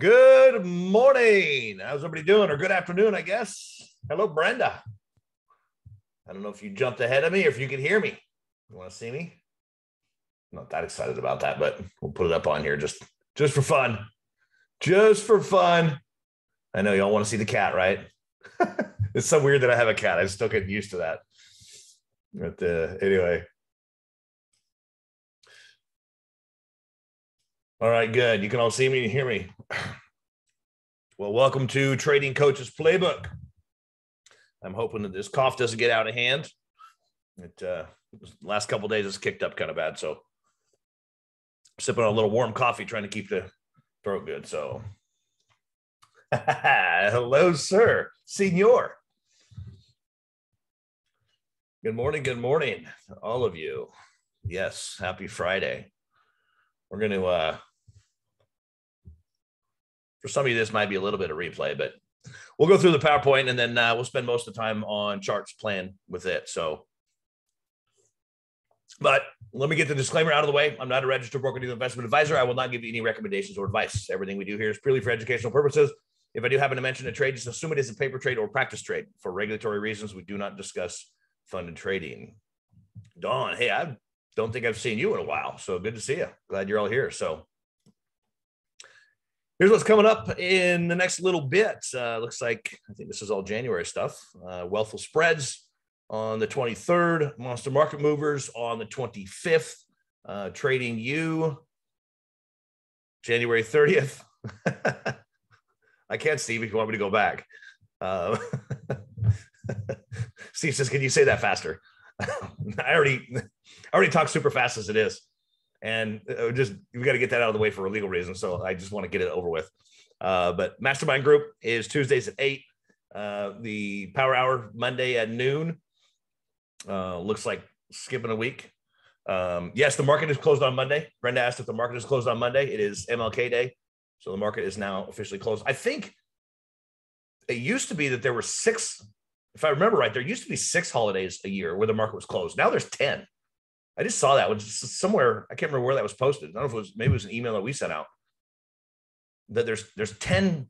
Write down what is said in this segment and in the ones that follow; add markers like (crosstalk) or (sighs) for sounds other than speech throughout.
Good morning. How's everybody doing? Or good afternoon, I guess. Hello, Brenda. I don't know if you jumped ahead of me or if you can hear me. You want to see me? I'm not that excited about that, but we'll put it up on here just just for fun. Just for fun. I know y'all want to see the cat, right? (laughs) it's so weird that I have a cat. I still get used to that. But uh, anyway. All right, good. You can all see me and hear me. (sighs) Well, welcome to Trading Coaches Playbook. I'm hoping that this cough doesn't get out of hand. It uh, last couple days it's kicked up kind of bad, so sipping on a little warm coffee, trying to keep the throat good. So, (laughs) hello, sir, senor. Good morning. Good morning, all of you. Yes, happy Friday. We're going to uh, for some of you, this might be a little bit of replay, but we'll go through the PowerPoint and then uh, we'll spend most of the time on charts plan with it. So, but let me get the disclaimer out of the way. I'm not a registered broker dealer investment advisor. I will not give you any recommendations or advice. Everything we do here is purely for educational purposes. If I do happen to mention a trade, just assume it is a paper trade or practice trade. For regulatory reasons, we do not discuss funded trading. Dawn, hey, I don't think I've seen you in a while. So good to see you. Glad you're all here. So Here's what's coming up in the next little bit. Uh, looks like I think this is all January stuff. Uh, Wealthful spreads on the 23rd, Monster Market Movers on the 25th, uh, Trading You January 30th. (laughs) I can't, Steve, if you want me to go back. Uh, (laughs) Steve says, "Can you say that faster?" (laughs) I already, I already talk super fast as it is and uh, just we got to get that out of the way for a legal reason. So I just want to get it over with. Uh, but Mastermind Group is Tuesdays at eight. Uh, the Power Hour Monday at noon. Uh, looks like skipping a week. Um, yes, the market is closed on Monday. Brenda asked if the market is closed on Monday. It is MLK Day, so the market is now officially closed. I think it used to be that there were six. If I remember right, there used to be six holidays a year where the market was closed. Now there's ten. I just saw that was somewhere. I can't remember where that was posted. I don't know if it was maybe it was an email that we sent out. That there's there's 10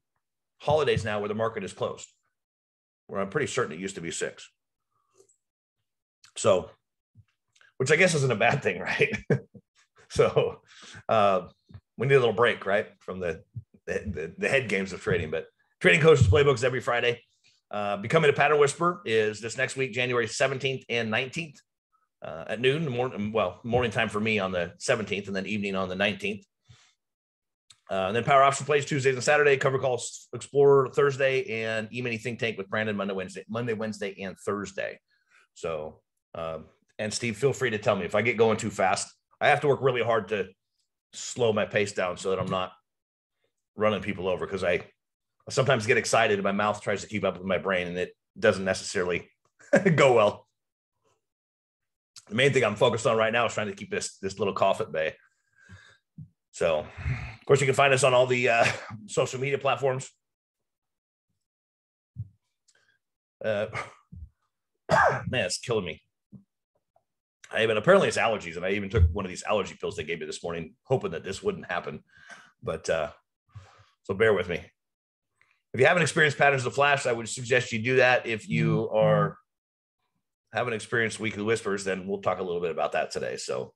holidays now where the market is closed. Where I'm pretty certain it used to be six. So, which I guess isn't a bad thing, (laughs) right? so uh, we need a little break, right, from the, the the head games of trading. But trading coaches playbooks every Friday. Uh, becoming a pattern whisperer is this next week, January 17th and 19th uh, at noon, morning, well, morning time for me on the 17th, and then evening on the 19th. Uh, and then Power Option plays Tuesdays and Saturday, cover calls Explorer Thursday, and E-mini Think Tank with Brandon Monday, Wednesday, Monday, Wednesday, and Thursday. So, um, and Steve, feel free to tell me if I get going too fast. I have to work really hard to slow my pace down so that I'm not running people over because I, I sometimes get excited and my mouth tries to keep up with my brain and it doesn't necessarily (laughs) go well the main thing I'm focused on right now is trying to keep this this little cough at bay. So, of course, you can find us on all the uh, (laughs) social media platforms. Uh, (coughs) man, it's killing me. I even apparently it's allergies, and I even took one of these allergy pills they gave me this morning, hoping that this wouldn't happen. But uh, so bear with me. If you haven't experienced patterns of flash, I would suggest you do that. If you are haven't experienced weekly whispers, then we'll talk a little bit about that today. So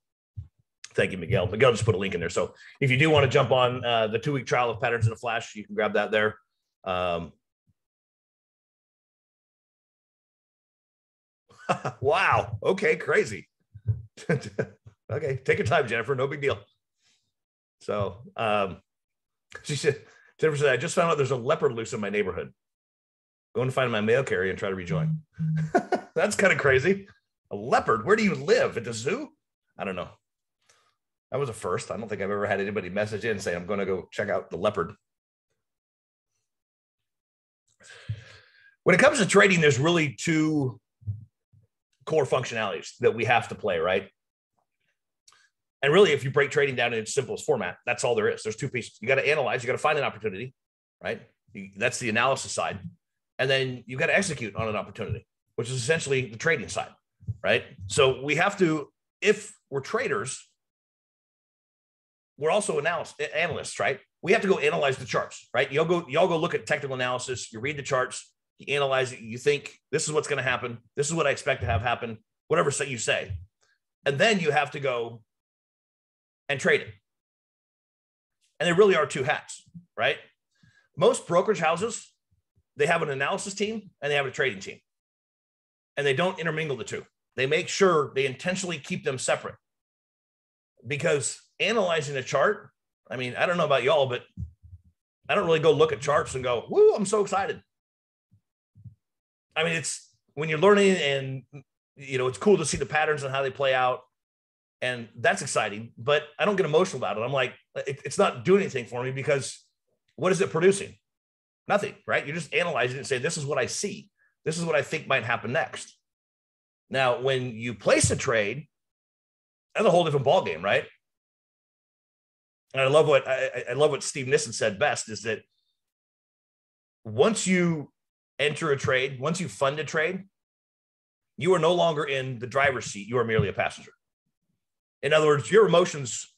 thank you, Miguel. Miguel just put a link in there. So if you do want to jump on uh, the two week trial of patterns in a flash, you can grab that there. Um, (laughs) wow. Okay. Crazy. (laughs) okay. Take your time, Jennifer. No big deal. So um, (laughs) she said, Jennifer said, I just found out there's a leopard loose in my neighborhood. Going to find my mail carrier and try to rejoin. Mm-hmm. (laughs) That's kind of crazy. A leopard? Where do you live? At the zoo? I don't know. That was a first. I don't think I've ever had anybody message in and say, I'm going to go check out the leopard. When it comes to trading, there's really two core functionalities that we have to play, right? And really, if you break trading down in its simplest format, that's all there is. There's two pieces. You got to analyze, you got to find an opportunity, right? That's the analysis side. And then you got to execute on an opportunity which is essentially the trading side, right? So we have to, if we're traders, we're also analysts, analysts, right? We have to go analyze the charts, right? Y'all go, y'all go look at technical analysis. You read the charts, you analyze it. You think this is what's going to happen. This is what I expect to have happen. Whatever you say, and then you have to go and trade it. And there really are two hats, right? Most brokerage houses, they have an analysis team and they have a trading team, and they don't intermingle the two. They make sure they intentionally keep them separate because analyzing a chart, I mean, I don't know about y'all, but I don't really go look at charts and go, woo, I'm so excited. I mean, it's when you're learning and, you know, it's cool to see the patterns and how they play out. And that's exciting, but I don't get emotional about it. I'm like, it, it's not doing anything for me because what is it producing? Nothing, right? You're just analyzing it and say, this is what I see. This is what I think might happen next. Now, when you place a trade, that's a whole different ballgame, right? And I love what I, I love what Steve Nison said best is that once you enter a trade, once you fund a trade, you are no longer in the driver's seat. You are merely a passenger. In other words, your emotions,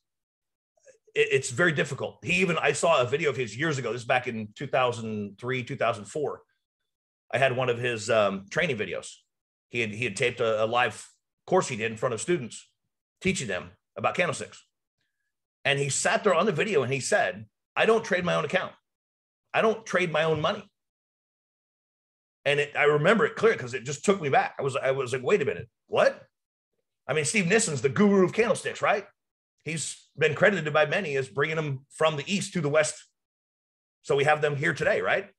it, it's very difficult. He even, I saw a video of his years ago. This is back in 2003, 2004. I had one of his um, training videos. He had, he had taped a, a live course he did in front of students teaching them about candlesticks. And he sat there on the video and he said, I don't trade my own account. I don't trade my own money. And it, I remember it clear because it just took me back. I was, I was like, wait a minute, what? I mean, Steve Nison's the guru of candlesticks, right? He's been credited by many as bringing them from the east to the west. So we have them here today, right?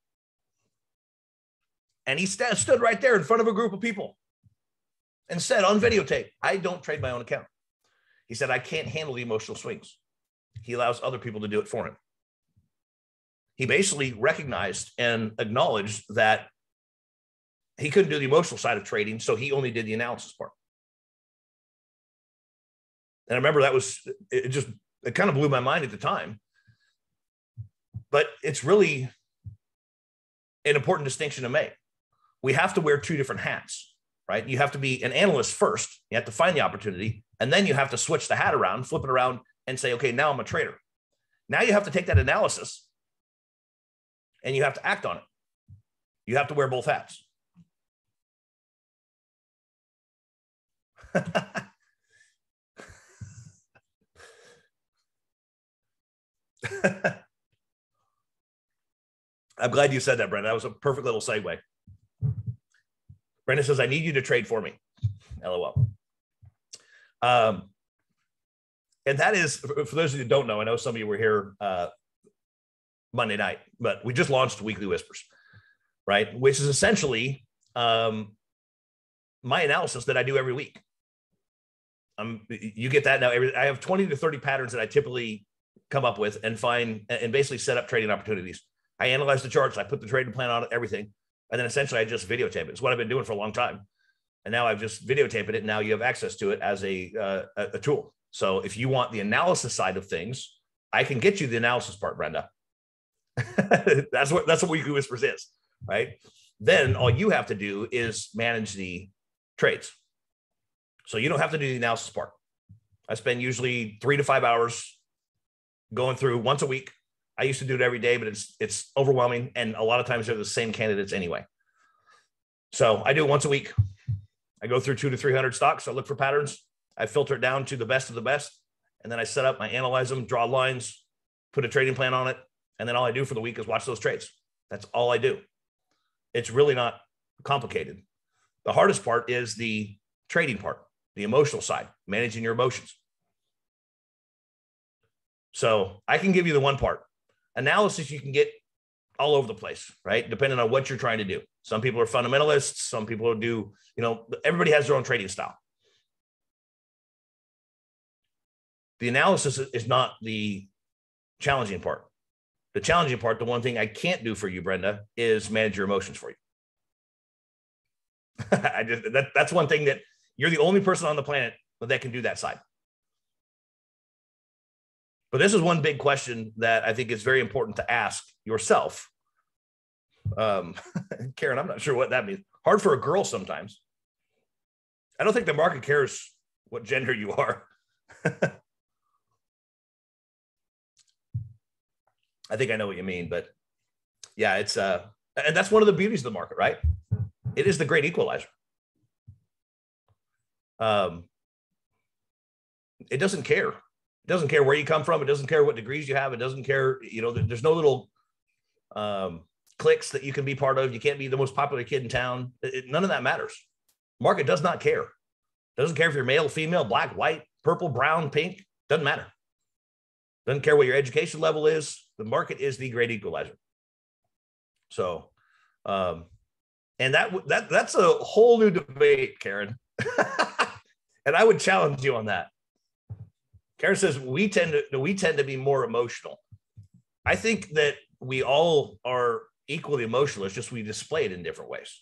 And he st- stood right there in front of a group of people and said on videotape, I don't trade my own account. He said, I can't handle the emotional swings. He allows other people to do it for him. He basically recognized and acknowledged that he couldn't do the emotional side of trading, so he only did the analysis part. And I remember that was it just it kind of blew my mind at the time. But it's really an important distinction to make. We have to wear two different hats, right? You have to be an analyst first. You have to find the opportunity, and then you have to switch the hat around, flip it around, and say, okay, now I'm a trader. Now you have to take that analysis and you have to act on it. You have to wear both hats. (laughs) (laughs) I'm glad you said that, Brendan. That was a perfect little segue. Brendan says, I need you to trade for me. LOL. Um, and that is for those of you who don't know, I know some of you were here uh, Monday night, but we just launched Weekly Whispers, right? Which is essentially um, my analysis that I do every week. Um, you get that now. Every, I have 20 to 30 patterns that I typically come up with and find and basically set up trading opportunities. I analyze the charts, I put the trading plan on everything, and then essentially I just videotape it. It's what I've been doing for a long time, and now I've just videotaped it. And Now you have access to it as a uh, a tool. So if you want the analysis side of things, I can get you the analysis part, Brenda. (laughs) that's what that's what Weekly Whispers is, right? Then all you have to do is manage the trades. So you don't have to do the analysis part. I spend usually three to five hours going through once a week. I used to do it every day, but it's it's overwhelming, and a lot of times they're the same candidates anyway. So I do it once a week. I go through two to three hundred stocks. I look for patterns. I filter it down to the best of the best. And then I set up, I analyze them, draw lines, put a trading plan on it. And then all I do for the week is watch those trades. That's all I do. It's really not complicated. The hardest part is the trading part, the emotional side, managing your emotions. So I can give you the one part. Analysis you can get all over the place, right? Depending on what you're trying to do. Some people are fundamentalists. Some people do, you know, everybody has their own trading style. the analysis is not the challenging part. The challenging part, the one thing I can't do for you, Brenda, is manage your emotions for you. (laughs) I just that, that's one thing that you're the only person on the planet that can do that side. But this is one big question that I think is very important to ask yourself. Um, (laughs) Karen, I'm not sure what that means. Hard for a girl sometimes. I don't think the market cares what gender you are. (laughs) I think I know what you mean, but yeah, it's uh, and that's one of the beauties of the market, right? It is the great equalizer. Um, it doesn't care. It doesn't care where you come from. It doesn't care what degrees you have. It doesn't care. You know, there's no little um, cliques that you can be part of. You can't be the most popular kid in town. It, none of that matters. Market does not care. Doesn't care if you're male, female, black, white, purple, brown, pink. Doesn't matter. Doesn't care what your education level is. The market is the great equalizer. So, um, and that that that's a whole new debate, Karen. (laughs) and I would challenge you on that. Karen says we tend to we tend to be more emotional. I think that we all are equally emotional. It's just we display it in different ways.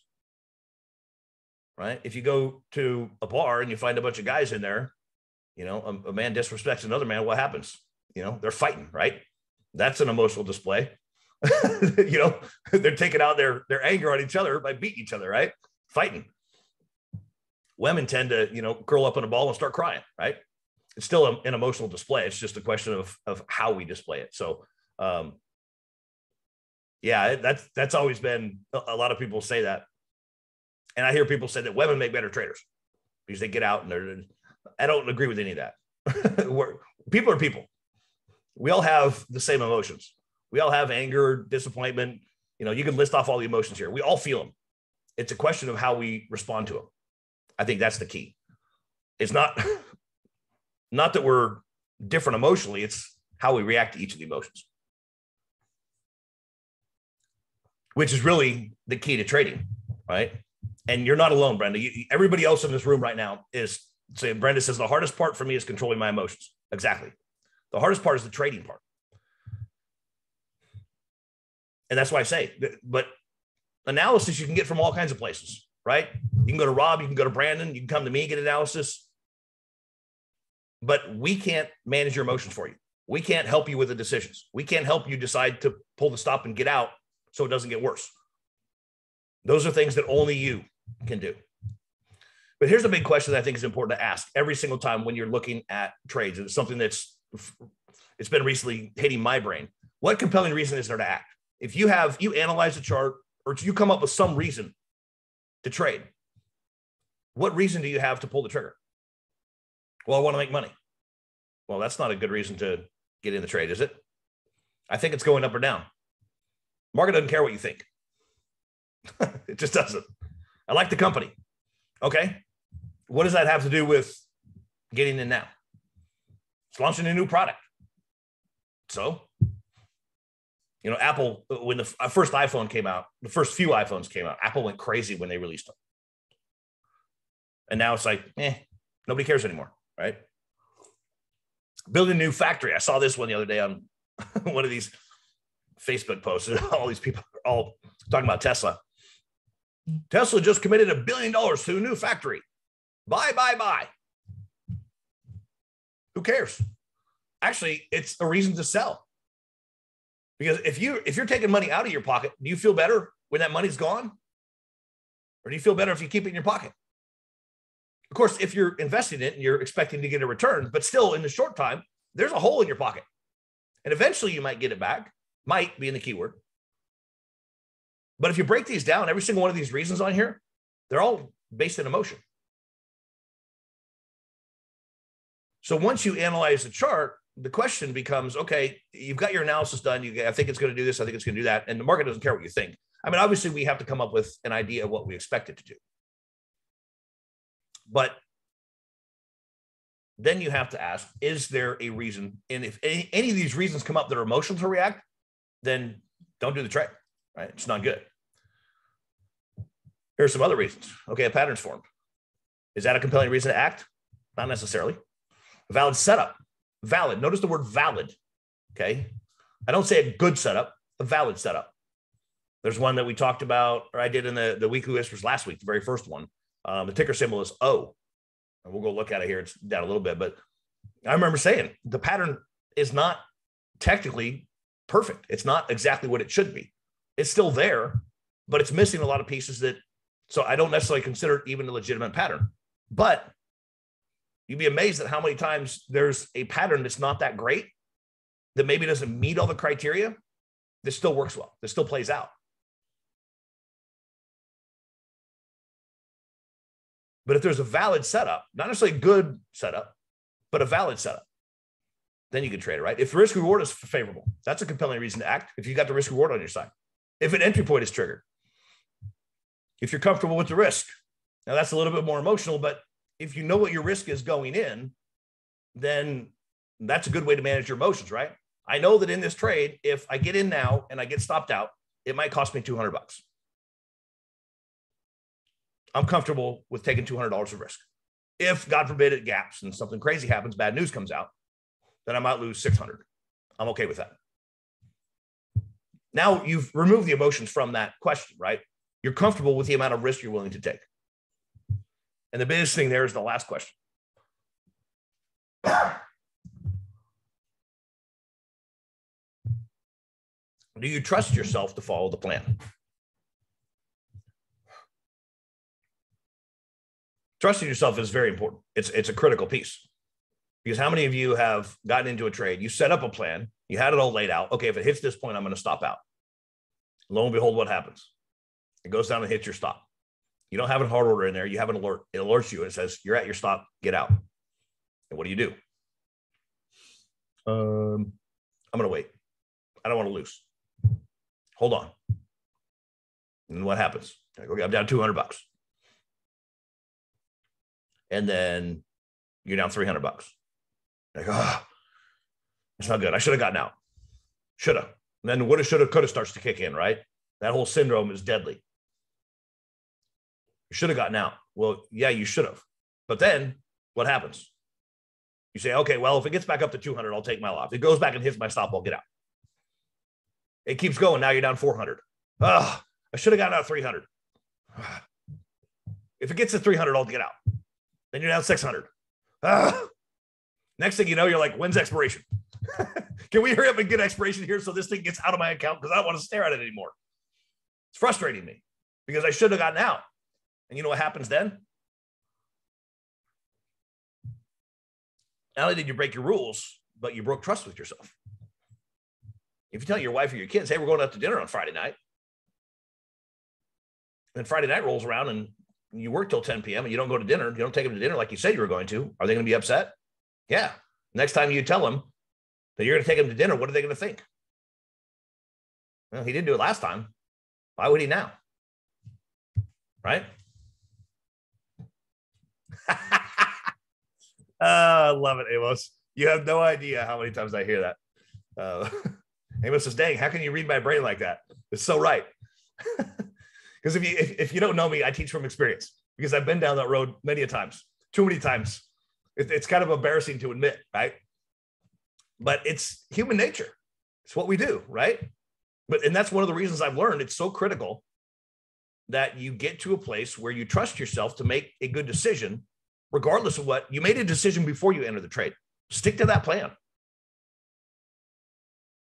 Right? If you go to a bar and you find a bunch of guys in there, you know, a, a man disrespects another man, what happens? You know, they're fighting, right? That's an emotional display. (laughs) you know, they're taking out their their anger on each other by beating each other, right? Fighting. Women tend to, you know, curl up in a ball and start crying, right? It's still a, an emotional display. It's just a question of of how we display it. So, um, yeah, that's that's always been a lot of people say that, and I hear people say that women make better traders because they get out and they're. I don't agree with any of that. (laughs) people are people. We all have the same emotions. We all have anger, disappointment. You know, you can list off all the emotions here. We all feel them. It's a question of how we respond to them. I think that's the key. It's not (laughs) not that we're different emotionally, it's how we react to each of the emotions. Which is really the key to trading, right? And you're not alone, Brenda. You, everybody else in this room right now is saying, Brenda says, the hardest part for me is controlling my emotions. Exactly. The hardest part is the trading part. And that's why I say, but analysis you can get from all kinds of places, right? You can go to Rob, you can go to Brandon, you can come to me, get analysis. But we can't manage your emotions for you. We can't help you with the decisions. We can't help you decide to pull the stop and get out so it doesn't get worse. Those are things that only you can do. But here's a big question that I think is important to ask every single time when you're looking at trades. It's something that's it's been recently hitting my brain. What compelling reason is there to act? if you have you analyze the chart or you come up with some reason to trade, what reason do you have to pull the trigger? Well, I want to make money. Well, that's not a good reason to get in the trade, is it? I think it's going up or down. Market doesn't care what you think. (laughs) it just doesn't. I like the company. Okay. What does that have to do with getting in now? It's launching a new product. So you know, Apple, when the uh, first iPhone came out, the first few iPhones came out, Apple went crazy when they released them. And now it's like, eh, nobody cares anymore, right? Build a new factory. I saw this one the other day on (laughs) one of these Facebook posts. (laughs) All these people are all talking about Tesla. Tesla just committed a billion dollars to a new factory. Buy, buy, buy. Who cares? Actually, it's a reason to sell. Because if you if you're taking money out of your pocket, do you feel better when that money's gone? Or do you feel better if you keep it in your pocket? Of course, if you're investing it and you're expecting to get a return, but still in the short time, there's a hole in your pocket. And eventually you might get it back, might be in the keyword. But if you break these down, every single one of these reasons on here, they're all based in emotion. So once you analyze the chart, the question becomes okay you've got your analysis done you i think it's going to do this i think it's going to do that and the market doesn't care what you think i mean obviously we have to come up with an idea of what we expect it to do but then you have to ask is there a reason and if any, any of these reasons come up that are emotional to react then don't do the trade right it's not good here's some other reasons okay a pattern's formed is that a compelling reason to act not necessarily a valid setup valid. Notice the word valid. Okay. I don't say a good setup, a valid setup. There's one that we talked about, or I did in the, the weekly whispers last week, the very first one. Um, the ticker symbol is O. And we'll go look at it here. It's down a little bit, but I remember saying the pattern is not technically perfect. It's not exactly what it should be. It's still there, but it's missing a lot of pieces that, so I don't necessarily consider it even a legitimate pattern. But You'd be amazed at how many times there's a pattern that's not that great, that maybe doesn't meet all the criteria, this still works well. This still plays out. But if there's a valid setup, not necessarily a good setup, but a valid setup, then you can trade it, right? If the risk reward is favorable, that's a compelling reason to act if you got the risk reward on your side. If an entry point is triggered, if you're comfortable with the risk, now that's a little bit more emotional, but if you know what your risk is going in, then that's a good way to manage your emotions, right? I know that in this trade, if I get in now and I get stopped out, it might cost me 200 bucks. I'm comfortable with taking $200 of risk. If God forbid it gaps and something crazy happens, bad news comes out, then I might lose 600. I'm okay with that. Now you've removed the emotions from that question, right? You're comfortable with the amount of risk you're willing to take. And the biggest thing there is the last question. Do you trust yourself to follow the plan? Trusting yourself is very important. It's it's a critical piece. Because how many of you have gotten into a trade? You set up a plan, you had it all laid out. Okay, if it hits this point, I'm going to stop out. Lo and behold, what happens? It goes down and hits your stop. You don't have a hard order in there. You have an alert. It alerts you and it says, You're at your stop, get out. And what do you do? Um, I'm going to wait. I don't want to lose. Hold on. And what happens? Okay, I'm down 200 bucks. And then you're down 300 bucks. Like, ah, oh, it's not good. I should have gotten out. Should have. Then what it should have, could have starts to kick in, right? That whole syndrome is deadly. You should have gotten out. Well, yeah, you should have. But then what happens? You say, okay, well, if it gets back up to 200, I'll take my loss. It goes back and hits my stop, I'll get out. It keeps going. Now you're down 400. Oh, I should have gotten out 300. (sighs) If it gets to 300, I'll get out. Then you're down 600. Ah. Next thing you know, you're like, when's expiration? (laughs) Can we hurry up and get expiration here so this thing gets out of my account because I don't want to stare at it anymore? It's frustrating me because I should have gotten out. And you know what happens then? Not only did you break your rules, but you broke trust with yourself. If you tell your wife or your kids, hey, we're going out to dinner on Friday night, and Friday night rolls around and you work till 10 p.m. and you don't go to dinner, you don't take them to dinner like you said you were going to, are they going to be upset? Yeah. Next time you tell them that you're going to take them to dinner, what are they going to think? Well, he didn't do it last time. Why would he now? Right? (laughs) uh, I love it, Amos. You have no idea how many times I hear that. Uh, (laughs) Amos says, dang, how can you read my brain like that? It's so right. (laughs) Because if you if, if, you don't know me, I teach from experience because I've been down that road many a times, too many times. It, it's kind of embarrassing to admit, right? But it's human nature. It's what we do, right? But and that's one of the reasons I've learned it's so critical that you get to a place where you trust yourself to make a good decision, regardless of what you made a decision before you enter the trade. Stick to that plan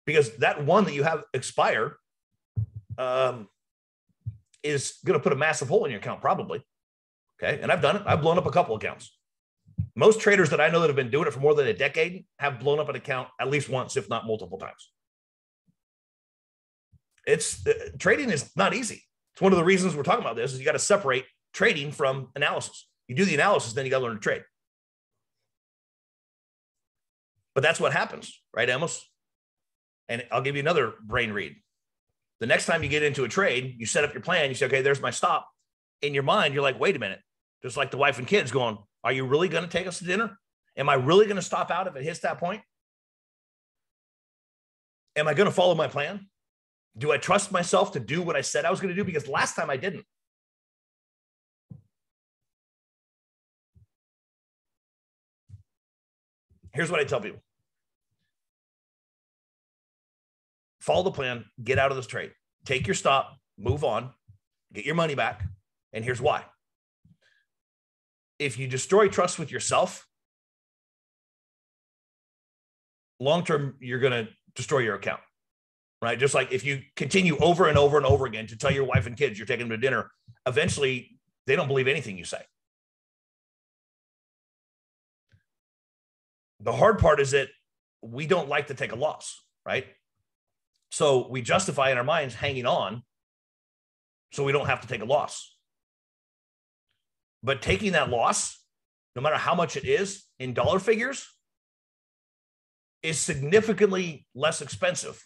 because that one that you have expire um, is going to put a massive hole in your account, probably. Okay. And I've done it. I've blown up a couple accounts. Most traders that I know that have been doing it for more than a decade have blown up an account at least once, if not multiple times. It's uh, trading is not easy. It's one of the reasons we're talking about this is you got to separate trading from analysis. You do the analysis, then you got to learn to trade. But that's what happens, right, Amos? And I'll give you another brain read. The next time you get into a trade, you set up your plan. You say, okay, there's my stop. In your mind, you're like, wait a minute. Just like the wife and kids going, are you really going to take us to dinner? Am I really going to stop out if it hits that point? Am I going to follow my plan? Do I trust myself to do what I said I was going to do? Because last time I didn't. Here's what I tell people follow the plan, get out of this trade, take your stop, move on, get your money back. And here's why. If you destroy trust with yourself, long term, you're going to destroy your account, right? Just like if you continue over and over and over again to tell your wife and kids you're taking them to dinner, eventually they don't believe anything you say. The hard part is that we don't like to take a loss, right? So we justify in our minds hanging on so we don't have to take a loss. But taking that loss, no matter how much it is in dollar figures, is significantly less expensive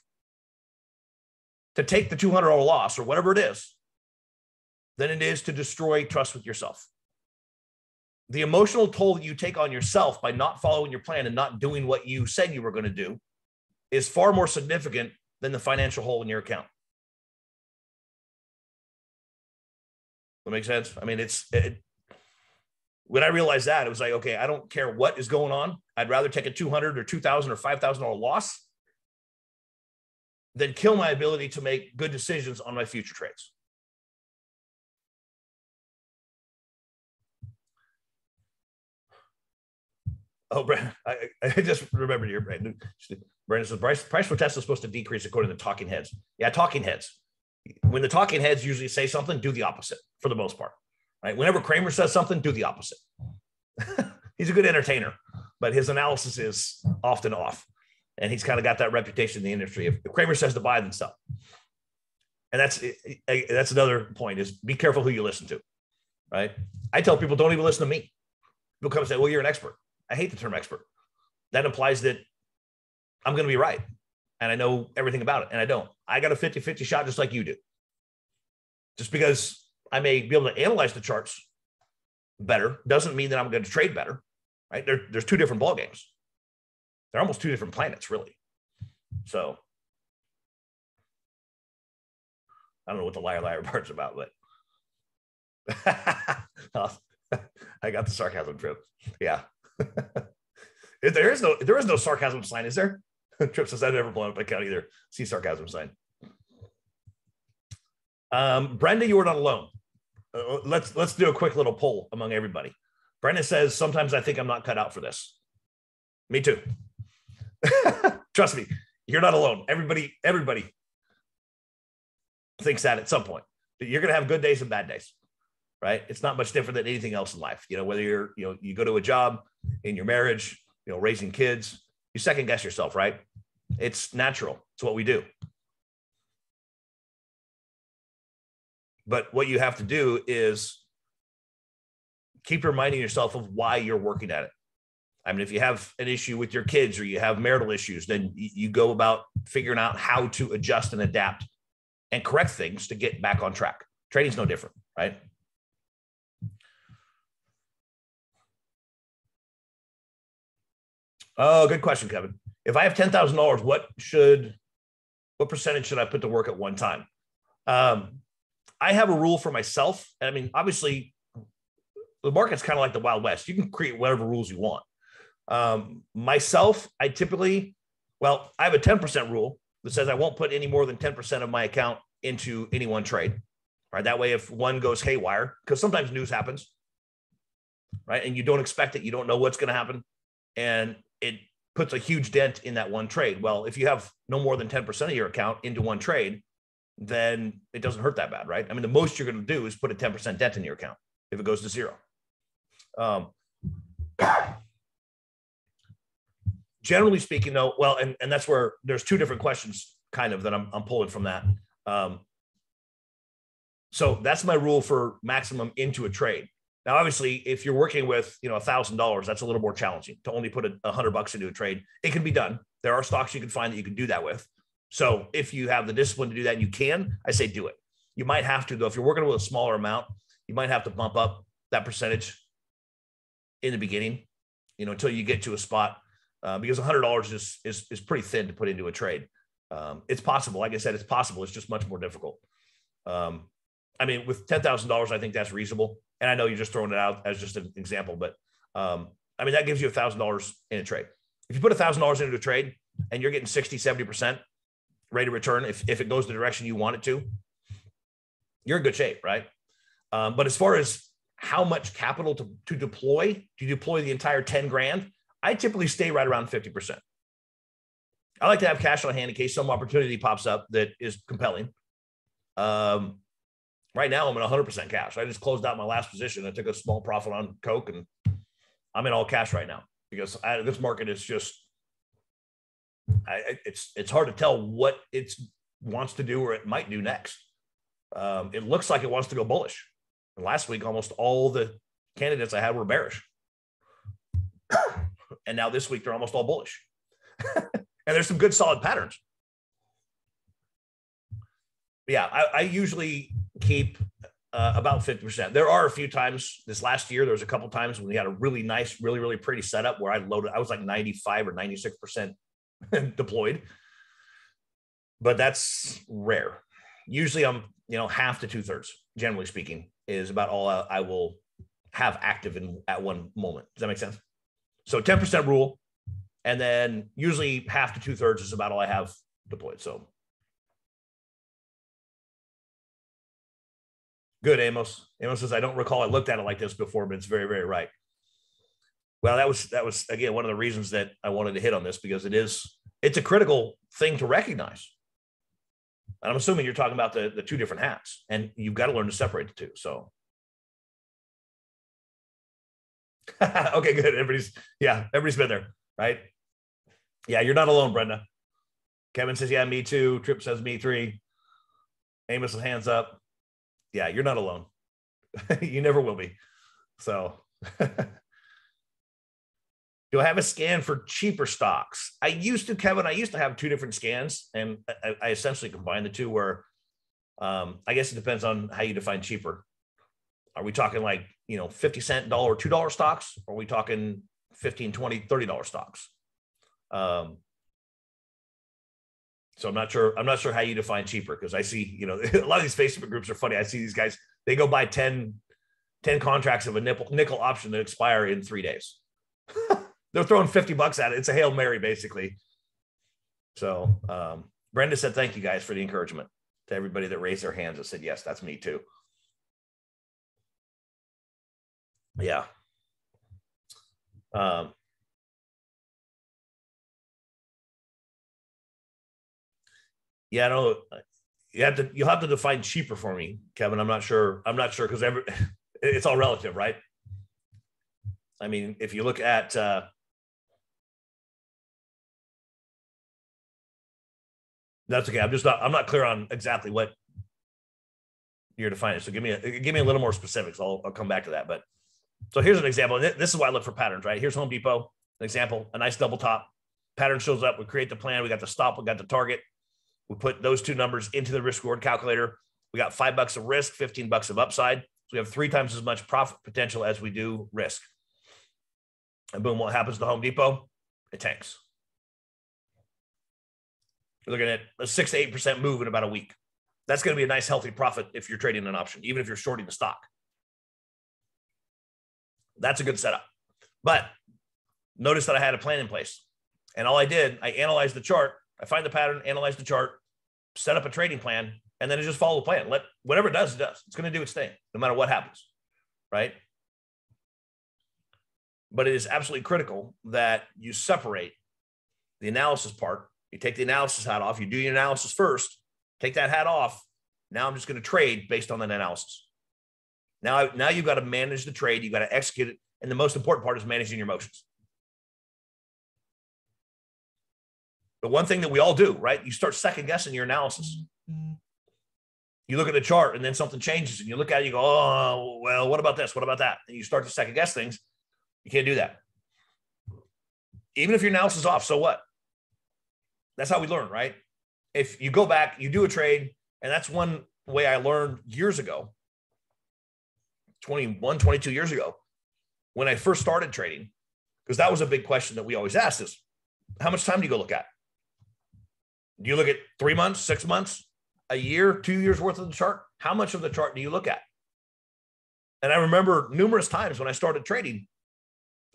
to take the $200 loss or whatever it is than it is to destroy trust with yourself. The emotional toll that you take on yourself by not following your plan and not doing what you said you were going to do is far more significant than the financial hole in your account. That makes sense. I mean, it's it, when I realized that, it was like, okay, I don't care what is going on. I'd rather take a 200 or 2000 or $5,000 loss than kill my ability to make good decisions on my future trades. Oh, Brandon, (laughs) I, I just remembered your Brandon. Brandon says price, price for Tesla is supposed to decrease according to talking heads. Yeah, talking heads. When the talking heads usually say something, do the opposite for the most part. Right? Whenever Cramer says something, do the opposite. (laughs) he's a good entertainer, but his analysis is often off. And he's kind of got that reputation in the industry. If Cramer says to buy, then sell. And that's eh, eh, eh, that's another point is be careful who you listen to. Right. I tell people don't even listen to me. People come and say, Well, you're an expert. I hate the term expert. That implies that I'm going to be right and I know everything about it. And I don't. I got a 50 50 shot just like you do. Just because I may be able to analyze the charts better doesn't mean that I'm going to trade better, right? There, there's two different ball games. They're almost two different planets, really. So I don't know what the liar liar (laughs) part's about, but (laughs) I got the sarcasm trip. Yeah. (laughs) there is no there is no sarcasm sign, is there? Trip says I've never blown up a account either. See sarcasm sign. Um, Brenda, you were not alone. Uh, let's let's do a quick little poll among everybody. Brenda says sometimes I think I'm not cut out for this. Me too. (laughs) Trust me, you're not alone. Everybody, everybody thinks that at some point. You're gonna have good days and bad days, right? It's not much different than anything else in life. You know, whether you're, you know, you go to a job in your marriage, you know, raising kids, you second guess yourself, right? It's natural. It's what we do. But what you have to do is keep reminding yourself of why you're working at it. I mean, if you have an issue with your kids or you have marital issues, then you go about figuring out how to adjust and adapt and correct things to get back on track. Trading's no different, right? Oh, good question, Kevin. If I have ten thousand dollars, what should, what percentage should I put to work at one time? Um, I have a rule for myself. I mean, obviously, the market's kind of like the Wild West. You can create whatever rules you want. Um, myself, I typically, well, I have a 10% rule that says I won't put any more than 10% of my account into any one trade. Right. That way, if one goes haywire, because sometimes news happens, right? And you don't expect it, you don't know what's going to happen. And it puts a huge dent in that one trade. Well, if you have no more than 10% of your account into one trade, then it doesn't hurt that bad, right? I mean, the most you're going to do is put a 10% dent in your account if it goes to zero. Um, (coughs) generally speaking, though, well, and, and that's where there's two different questions kind of that I'm, I'm pulling from that. Um, so that's my rule for maximum into a trade. Now, obviously, if you're working with you know a thousand dollars, that's a little more challenging to only put a, hundred bucks into a trade. It can be done. There are stocks you can find that you can do that with. So if you have the discipline to do that and you can, I say do it. You might have to, though, if you're working with a smaller amount, you might have to bump up that percentage in the beginning, you know, until you get to a spot uh, because $100 is, is, is pretty thin to put into a trade. Um, it's possible. Like I said, it's possible. It's just much more difficult. Um, I mean, with $10,000, I think that's reasonable. And I know you're just throwing it out as just an example, but um, I mean, that gives you a $1,000 in a trade. If you put a $1,000 into a trade and you're getting 60, 70%, rate of return if, if it goes the direction you want it to, you're in good shape, right? Um, but as far as how much capital to, to deploy, do you deploy the entire 10 grand? I typically stay right around 50%. I like to have cash on hand in case some opportunity pops up that is compelling. Um, right now, I'm in 100% cash. I just closed out my last position. I took a small profit on Coke and I'm in all cash right now because I, this market is just I, it's it's hard to tell what it wants to do or it might do next. Um, it looks like it wants to go bullish. And last week, almost all the candidates I had were bearish, (coughs) and now this week they're almost all bullish. (laughs) and there's some good solid patterns. Yeah, I, I usually keep uh, about 50%. There are a few times this last year, there was a couple times when we had a really nice, really, really pretty setup where I loaded, I was like 95 or 96% (laughs) deployed. But that's rare. Usually I'm, you know, half to two thirds, generally speaking, is about all I, I will have active in at one moment. Does that make sense? So 10% rule. And then usually half to two thirds is about all I have deployed. So Good, Amos. Amos says, I don't recall I looked at it like this before, but it's very, very right. Well, that was that was again one of the reasons that I wanted to hit on this because it is it's a critical thing to recognize. And I'm assuming you're talking about the, the two different hats, and you've got to learn to separate the two. So (laughs) okay, good. Everybody's yeah, everybody's been there, right? Yeah, you're not alone, Brenda. Kevin says, yeah, me too. Trip says me three. Amos' hands up yeah, you're not alone. (laughs) you never will be. So, (laughs) do I have a scan for cheaper stocks? I used to, Kevin. I used to have two different scans, and I, I essentially combined the two. Where um, I guess it depends on how you define cheaper. Are we talking like you know 50 cent dollar, two dollar stocks? Or are we talking 15, 20, 30 dollar stocks? Um, so I'm not sure. I'm not sure how you define cheaper because I see, you know, (laughs) a lot of these Facebook groups are funny. I see these guys, they go buy 10, 10 contracts of a nickel, nickel option that expire in three days. (laughs) They're throwing 50 bucks at it. It's a Hail Mary, basically. So um, Brenda said, thank you guys for the encouragement to everybody that raised their hands and said, yes, that's me too. Yeah. Um, yeah, I don't. You have to you have to define cheaper for me, Kevin. I'm not sure. I'm not sure because every (laughs) it's all relative, right? I mean, if you look at uh, that's okay. I'm just not. I'm not clear on exactly what you're defining. So give me a, give me a little more specifics. I'll I'll come back to that. But so here's an example. This is why I look for patterns, right? Here's Home Depot, an example. A nice double top pattern shows up. We create the plan. We got the stop. We got the target. We put those two numbers into the risk reward calculator. We got five bucks of risk, 15 bucks of upside. So we have three times as much profit potential as we do risk. And boom, what happens to Home Depot? It tanks. You're looking at a six to eight percent move in about a week. That's going to be a nice, healthy profit if you're trading an option, even if you're shorting the stock. That's a good setup. But notice that I had a plan in place. And all I did, I analyzed the chart I find the pattern, analyze the chart, set up a trading plan, and then I just follow the plan. Let whatever it does, it does. It's going to do its thing, no matter what happens. Right. But it is absolutely critical that you separate the analysis part. You take the analysis hat off, you do your analysis first, take that hat off. Now I'm just going to trade based on that analysis. Now, now you've got to manage the trade, you've got to execute it. And the most important part is managing your emotions. The one thing that we all do, right? You start second guessing your analysis. You look at the chart and then something changes and you look at it, you go, oh, well, what about this? What about that? And you start to second guess things. You can't do that. Even if your analysis is off, so what? That's how we learn, right? If you go back, you do a trade, and that's one way I learned years ago 21, 22 years ago when I first started trading, because that was a big question that we always asked is how much time do you go look at? Do you look at three months, six months, a year, two years worth of the chart? How much of the chart do you look at? And I remember numerous times when I started trading,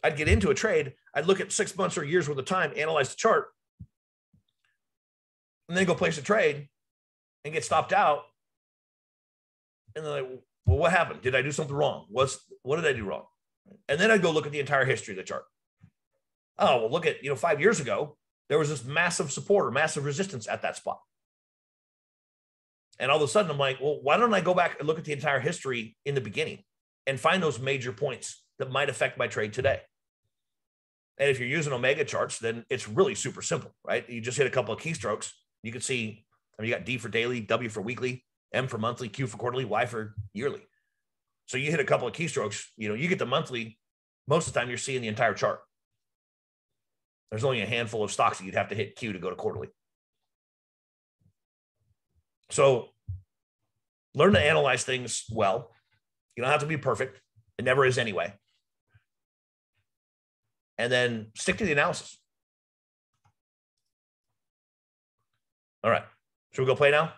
I'd get into a trade, I'd look at six months or years worth of time, analyze the chart, and then go place a trade and get stopped out. And then, like, well, what happened? Did I do something wrong? What's what did I do wrong? And then I'd go look at the entire history of the chart. Oh, well, look at, you know, five years ago, there was this massive support or massive resistance at that spot. And all of a sudden, I'm like, well, why don't I go back and look at the entire history in the beginning and find those major points that might affect my trade today? And if you're using Omega charts, then it's really super simple, right? You just hit a couple of keystrokes. You can see, I mean, you got D for daily, W for weekly, M for monthly, Q for quarterly, Y for yearly. So you hit a couple of keystrokes, you know, you get the monthly. Most of the time, you're seeing the entire chart. There's only a handful of stocks that you'd have to hit Q to go to quarterly. So learn to analyze things well. You don't have to be perfect. It never is anyway. And then stick to the analysis. All right. Should we go play now?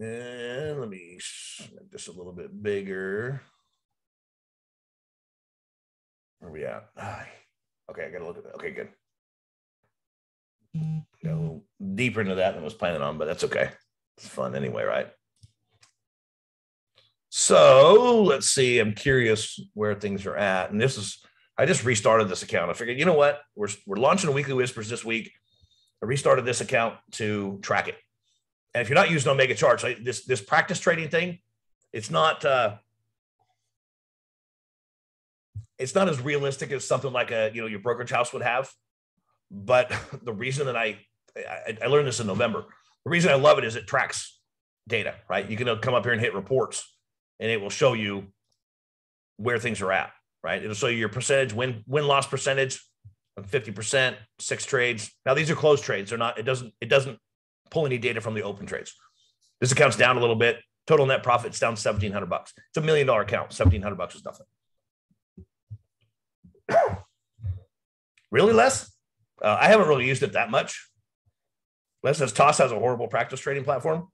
And let me make this a little bit bigger. Where we at? Okay, I gotta look at that. Okay, good. Go deeper into that than I was planning on, but that's okay. It's fun anyway, right? So let's see. I'm curious where things are at. And this is, I just restarted this account. I figured, you know what? We're, we're launching a weekly whispers this week. I restarted this account to track it. And if you're not using Omega charts, this, this practice trading thing, it's not, uh, it's not as realistic as something like a, you know, your brokerage house would have. But (laughs) the reason that I, I, I learned this in November, the reason I love it is it tracks data, right? You can come up here and hit reports and it will show you where things are at, right? It'll show you your percentage, win win loss percentage, 50%, six trades. Now these are closed trades. They're not, it doesn't, it doesn't pull any data from the open trades. This account's down a little bit. Total net profit's down 1700 bucks. It's a million dollar account. 1700 bucks is nothing. (coughs) really less? Uh, I haven't really used it that much. Les says Toss has a horrible practice trading platform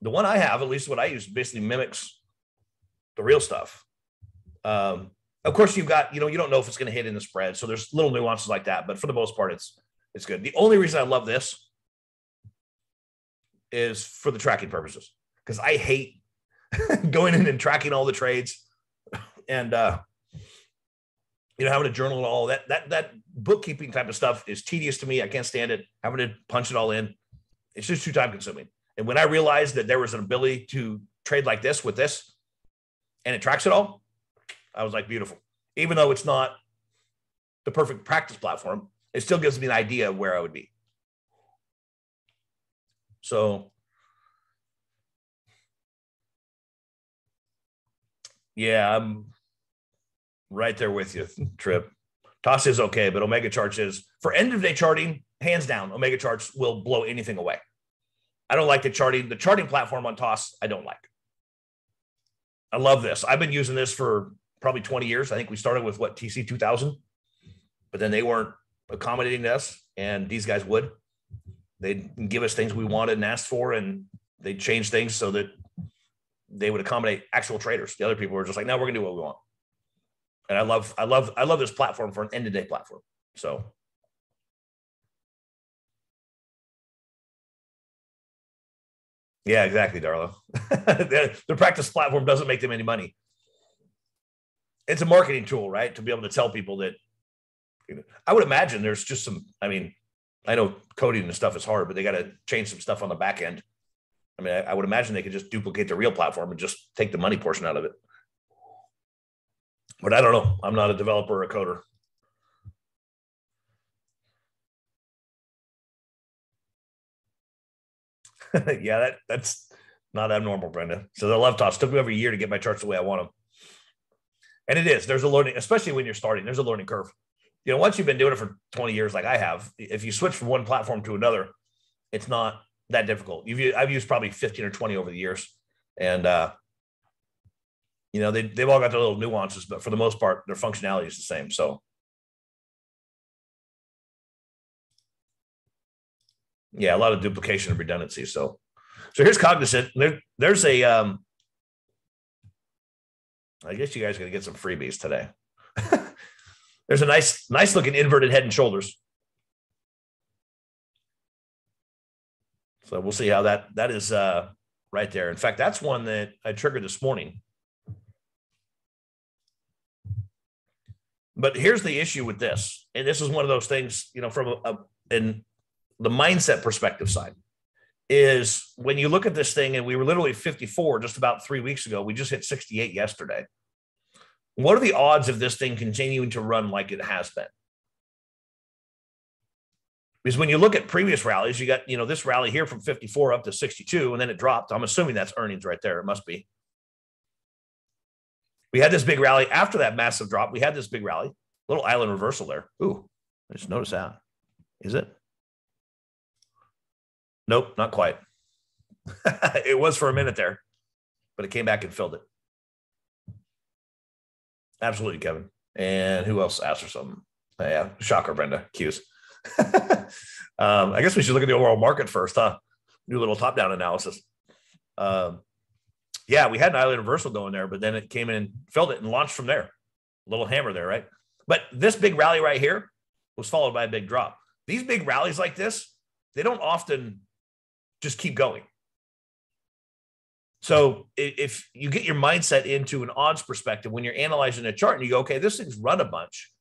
the one I have, at least what I use, basically mimics the real stuff. Um, of course, you've got, you know, you don't know if it's going to hit in the spread. So there's little nuances like that, but for the most part, it's it's good. The only reason I love this is for the tracking purposes. Because I hate (laughs) going in and tracking all the trades and uh you know having to journal and all that that that bookkeeping type of stuff is tedious to me. I can't stand it. Having to punch it all in. It's just too time consuming. And when I realized that there was an ability to trade like this with this and it tracks it all, I was like, beautiful. Even though it's not the perfect practice platform, it still gives me an idea of where I would be. So, yeah, I'm right there with you, Trip. Toss is okay, but Omega Charts is for end of day charting, hands down, Omega Charts will blow anything away. I don't like the charting. The charting platform on Toss, I don't like. I love this. I've been using this for probably 20 years. I think we started with what TC 2000, but then they weren't accommodating us, and these guys would. They'd give us things we wanted and asked for, and they'd change things so that they would accommodate actual traders. The other people were just like, "No, we're gonna do what we want." And I love, I love, I love this platform for an end of day platform. So Yeah, exactly, Darlo. (laughs) the practice platform doesn't make them any money. It's a marketing tool, right? To be able to tell people that you know, I would imagine there's just some, I mean, I know coding and stuff is hard, but they got to change some stuff on the back end. I mean, I, I would imagine they could just duplicate the real platform and just take the money portion out of it. But I don't know. I'm not a developer or a coder. (laughs) yeah, that that's not abnormal, Brenda. So the love toss took me over a year to get my charts the way I want them. And it is. There's a learning, especially when you're starting. There's a learning curve. You know, once you've been doing it for 20 years, like I have, if you switch from one platform to another, it's not that difficult. You've I've used probably 15 or 20 over the years, and uh, you know they they've all got their little nuances, but for the most part, their functionality is the same. So yeah, a lot of duplication and redundancy. So, so here's Cognizant. There, there's a, um, I guess you guys are gonna get some freebies today. (laughs) there's a nice, nice looking inverted head and shoulders. So we'll see how that that is uh, right there. In fact, that's one that I triggered this morning. But here's the issue with this, and this is one of those things, you know, from a, a in the mindset perspective side is when you look at this thing, and we were literally 54 just about three weeks ago. We just hit 68 yesterday. What are the odds of this thing continuing to run like it has been? Because when you look at previous rallies, you got, you know, this rally here from 54 up to 62, and then it dropped. I'm assuming that's earnings right there. It must be. We had this big rally after that massive drop. We had this big rally, little island reversal there. Ooh, I just noticed that. Is it? Nope, not quite. (laughs) it was for a minute there, but it came back and filled it. Absolutely, Kevin. And who else asked for something? Oh, yeah, shocker, Brenda. Qs. (laughs) um, I guess we should look at the overall market first, huh? A little top down analysis. Um, yeah, we had an island reversal going there, but then it came in and filled it and launched from there. A little hammer there, right? But this big rally right here was followed by a big drop. These big rallies like this, they don't often just keep going. So if you get your mindset into an odds perspective when you're analyzing a chart and you go, okay, this thing's run a bunch.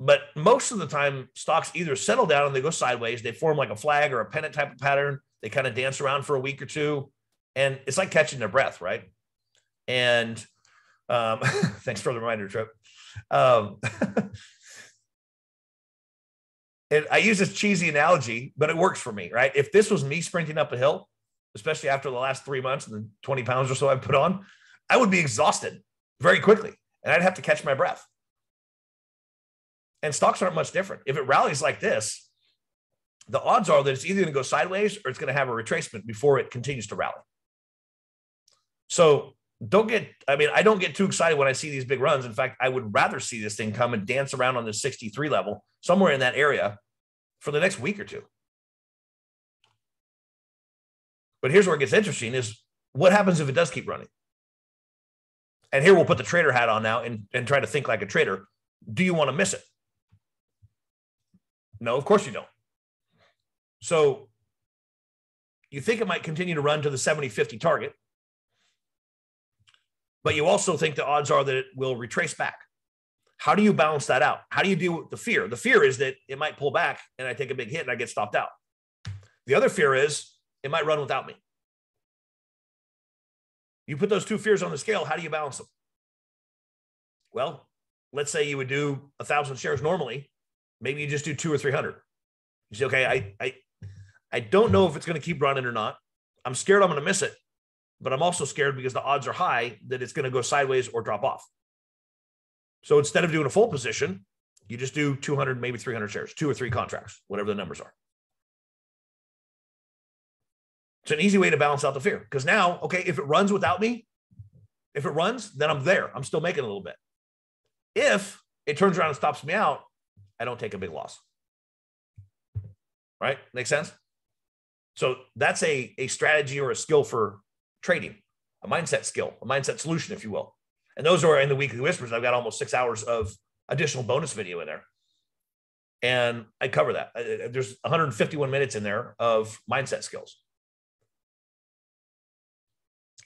But most of the time, stocks either settle down and they go sideways, they form like a flag or a pennant type of pattern. They kind of dance around for a week or two. And it's like catching their breath, right? And um, (laughs) thanks for the reminder, Trip. Um, (laughs) and I use this cheesy analogy, but it works for me, right? If this was me sprinting up a hill, especially after the last three months and the 20 pounds or so I've put on, I would be exhausted very quickly and I'd have to catch my breath. And stocks aren't much different. If it rallies like this, the odds are that it's either going to go sideways or it's going to have a retracement before it continues to rally. So don't get, I mean, I don't get too excited when I see these big runs. In fact, I would rather see this thing come and dance around on the 63 level, somewhere in that area for the next week or two. But here's where it gets interesting is what happens if it does keep running? And here we'll put the trader hat on now and, and try to think like a trader. Do you want to miss it? No, of course you don't. So you think it might continue to run to the 70 50 target, but you also think the odds are that it will retrace back. How do you balance that out? How do you deal with the fear? The fear is that it might pull back and I take a big hit and I get stopped out. The other fear is it might run without me. You put those two fears on the scale, how do you balance them? Well, let's say you would do a thousand shares normally. Maybe you just do two or 300. You say, okay, I, I, I don't know if it's going to keep running or not. I'm scared I'm going to miss it, but I'm also scared because the odds are high that it's going to go sideways or drop off. So instead of doing a full position, you just do 200, maybe 300 shares, two or three contracts, whatever the numbers are. It's an easy way to balance out the fear because now, okay, if it runs without me, if it runs, then I'm there. I'm still making a little bit. If it turns around and stops me out, I don't take a big loss. Right? Make sense? So that's a, a strategy or a skill for trading, a mindset skill, a mindset solution, if you will. And those are in the weekly whispers. I've got almost six hours of additional bonus video in there. And I cover that. There's 151 minutes in there of mindset skills.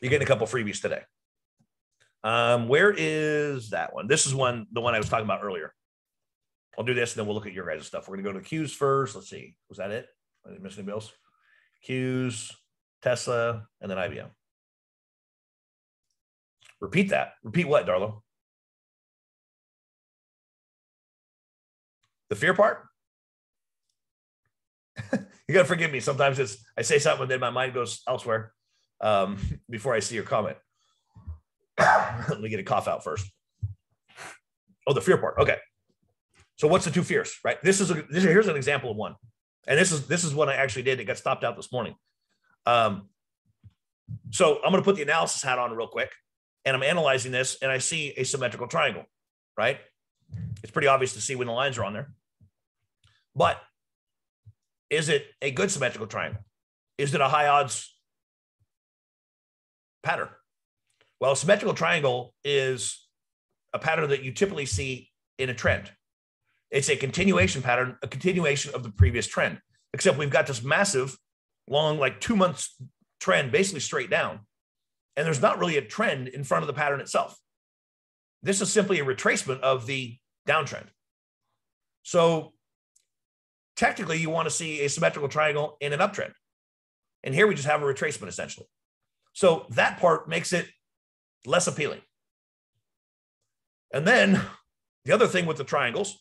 You're getting a couple freebies today. Um, where is that one? This is one, the one I was talking about earlier. I'll do this and then we'll look at your guys' stuff. We're going to go to Q's first. Let's see. Was that it? I didn't miss any bills. Q's, Tesla, and then IBM. Repeat that. Repeat what, Darlo? The fear part? (laughs) you got to forgive me. Sometimes it's I say something and then my mind goes elsewhere um, (laughs) before I see your comment. (coughs) Let me get a cough out first. Oh, the fear part. Okay. So what's the two fears, right? This is a this, here's an example of one, and this is this is what I actually did. It got stopped out this morning. Um, so I'm going to put the analysis hat on real quick, and I'm analyzing this, and I see a symmetrical triangle, right? It's pretty obvious to see when the lines are on there. But is it a good symmetrical triangle? Is it a high odds pattern? Well, symmetrical triangle is a pattern that you typically see in a trend. It's a continuation pattern, a continuation of the previous trend, except we've got this massive, long, like two months trend, basically straight down. And there's not really a trend in front of the pattern itself. This is simply a retracement of the downtrend. So technically, you want to see a symmetrical triangle in an uptrend. And here we just have a retracement essentially. So that part makes it less appealing. And then the other thing with the triangles,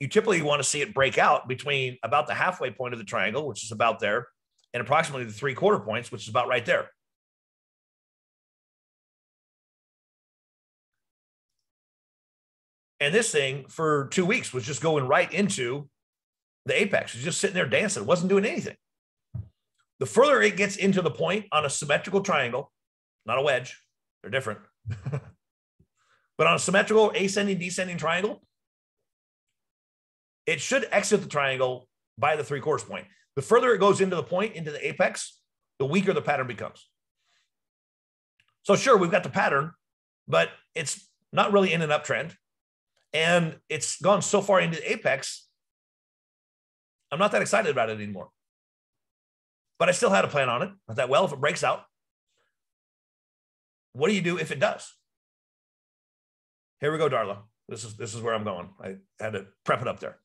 you typically want to see it break out between about the halfway point of the triangle, which is about there, and approximately the three quarter points, which is about right there. And this thing for two weeks was just going right into the apex. It was just sitting there dancing, wasn't doing anything. The further it gets into the point on a symmetrical triangle, not a wedge, they're different. (laughs) but on a symmetrical ascending, descending triangle, it should exit the triangle by the three quarters point. The further it goes into the point, into the apex, the weaker the pattern becomes. So, sure, we've got the pattern, but it's not really in an uptrend. And it's gone so far into the apex, I'm not that excited about it anymore. But I still had a plan on it. I thought, well, if it breaks out, what do you do if it does? Here we go, Darla. This is this is where I'm going. I had to prep it up there.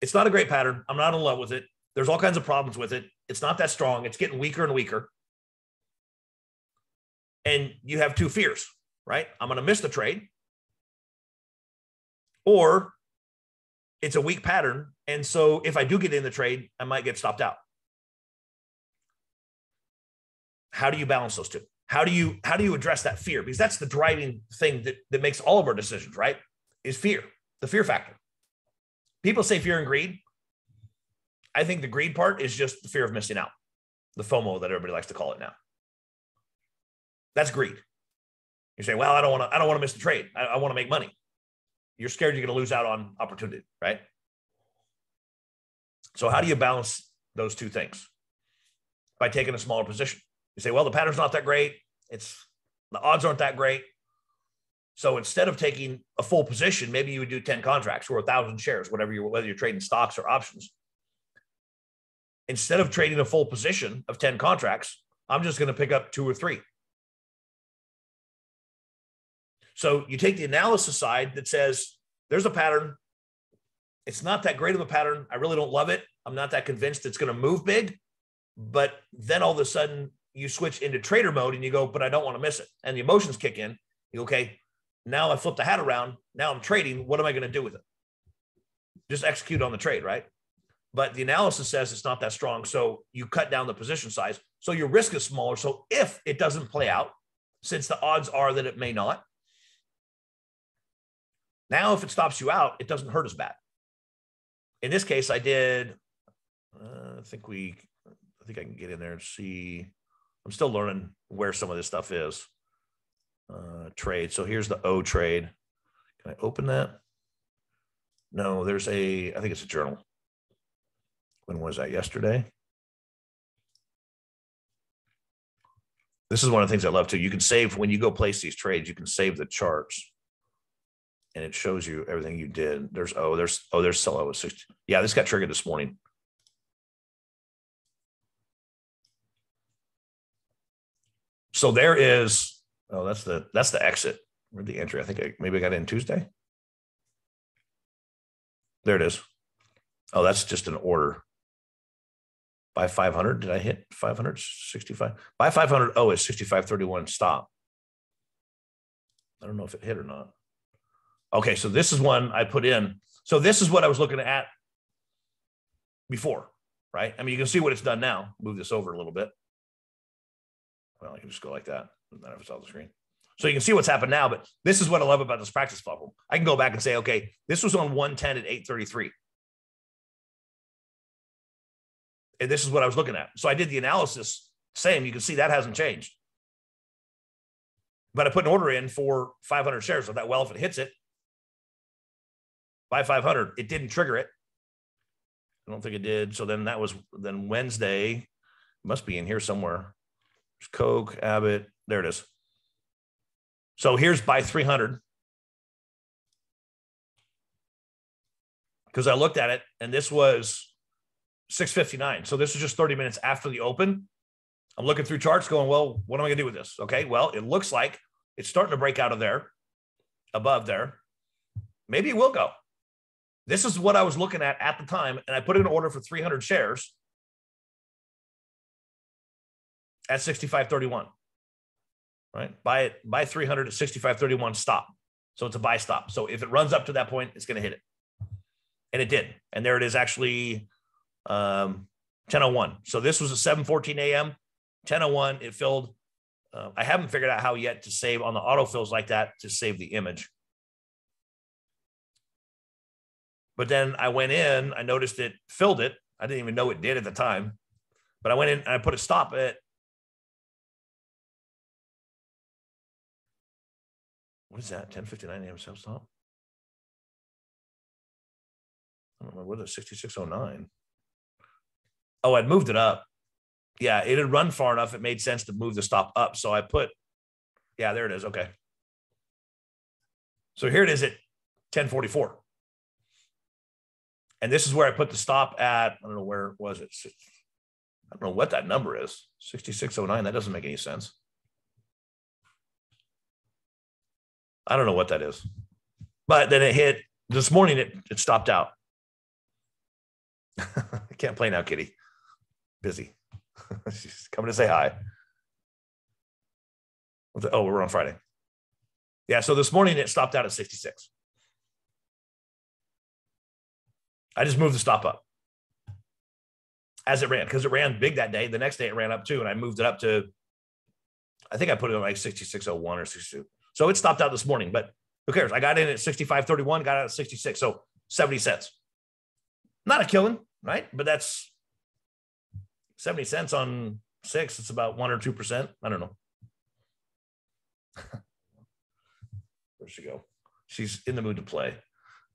It's not a great pattern. I'm not in love with it. There's all kinds of problems with it. It's not that strong. It's getting weaker and weaker. And you have two fears, right? I'm going to miss the trade, or it's a weak pattern. And so if I do get in the trade, I might get stopped out. How do you balance those two? How do you how do you address that fear? Because that's the driving thing that, that makes all of our decisions, right? Is fear, the fear factor. People say fear and greed. I think the greed part is just the fear of missing out, the FOMO that everybody likes to call it now. That's greed. You say, well, I don't want to, I don't want to miss the trade. I, I want to make money. You're scared you're going to lose out on opportunity, right? So how do you balance those two things? By taking a smaller position. You say, well, the pattern's not that great. It's the odds aren't that great. So instead of taking a full position, maybe you would do 10 contracts or a thousand shares, whatever you're, whether you're trading stocks or options. Instead of trading a full position of 10 contracts, I'm just going to pick up two or three. So you take the analysis side that says there's a pattern. It's not that great of a pattern. I really don't love it. I'm not that convinced it's going to move big. But then all of a sudden you switch into trader mode and you go, but I don't want to miss it. And the emotions kick in. You go, okay, now I flip the hat around. Now I'm trading. What am I going to do with it? Just execute on the trade, right? But the analysis says it's not that strong. So you cut down the position size. So your risk is smaller. So if it doesn't play out, since the odds are that it may not, now if it stops you out, it doesn't hurt as bad. In this case, I did, uh, I think we, I think I can get in there and see. I'm still learning where some of this stuff is. Uh, trade. So here's the O trade. Can I open that? No, there's a, I think it's a journal. When was that? Yesterday? This is one of the things I love too. You can save when you go place these trades, you can save the charts and it shows you everything you did. There's, oh, there's, oh, there's sell at 60. Yeah, this got triggered this morning. So there is Oh, that's the that's the exit. Where'd the entry? I think I, maybe I got in Tuesday. There it is. Oh, that's just an order. Buy 500. Did I hit 565? Buy 500. Oh, it's 6531. Stop. I don't know if it hit or not. Okay, so this is one I put in. So this is what I was looking at before, right? I mean, you can see what it's done now. Move this over a little bit. Well, I can just go like that. Know if it's on the screen. So you can see what's happened now, but this is what I love about this practice problem. I can go back and say, okay, this was on 110 at 833. And this is what I was looking at. So I did the analysis, same. You can see that hasn't changed. But I put an order in for 500 shares. So that, well, if it hits it, buy 500. It didn't trigger it. I don't think it did. So then that was then Wednesday, must be in here somewhere. There's Coke, Abbott, there it is. So here's by 300. Because I looked at it and this was 659. So this is just 30 minutes after the open. I'm looking through charts going, well, what am I going to do with this? Okay. Well, it looks like it's starting to break out of there, above there. Maybe it will go. This is what I was looking at at the time. And I put in an order for 300 shares at 65.31. right? Buy it, buy 300 at 65.31 stop. So it's a buy stop. So if it runs up to that point, it's going to hit it. And it did. And there it is actually um, 1001. So this was at 7:14 a.m. 1001. It filled. Uh, I haven't figured out how yet to save on the autofills like that to save the image. But then I went in, I noticed it filled it. I didn't even know it did at the time. But I went in and I put a stop at what is that? 1059 a.m. self stop. I don't know what is 6609. Oh, I'd moved it up. Yeah, it had run far enough. It made sense to move the stop up. So I put, yeah, there it is. Okay. So here it is at 1044. And this is where I put the stop at. I don't know where was it. I don't know what that number is. 6609. That doesn't make any sense. I don't know what that is. But then it hit this morning, it, it stopped out. (laughs) I can't play now, Kitty. Busy. (laughs) She's coming to say hi. Oh, we're on Friday. Yeah. So this morning it stopped out at 66. I just moved the stop up as it ran because it ran big that day. The next day it ran up too, and I moved it up to, I think I put it on like 6601 or 62. So it stopped out this morning, but who cares? I got in at 65.31, got out at 66. So 70 cents. Not a killing, right? But that's 70 cents on six. It's about one or 2%. I don't know. (laughs) Where'd she go? She's in the mood to play.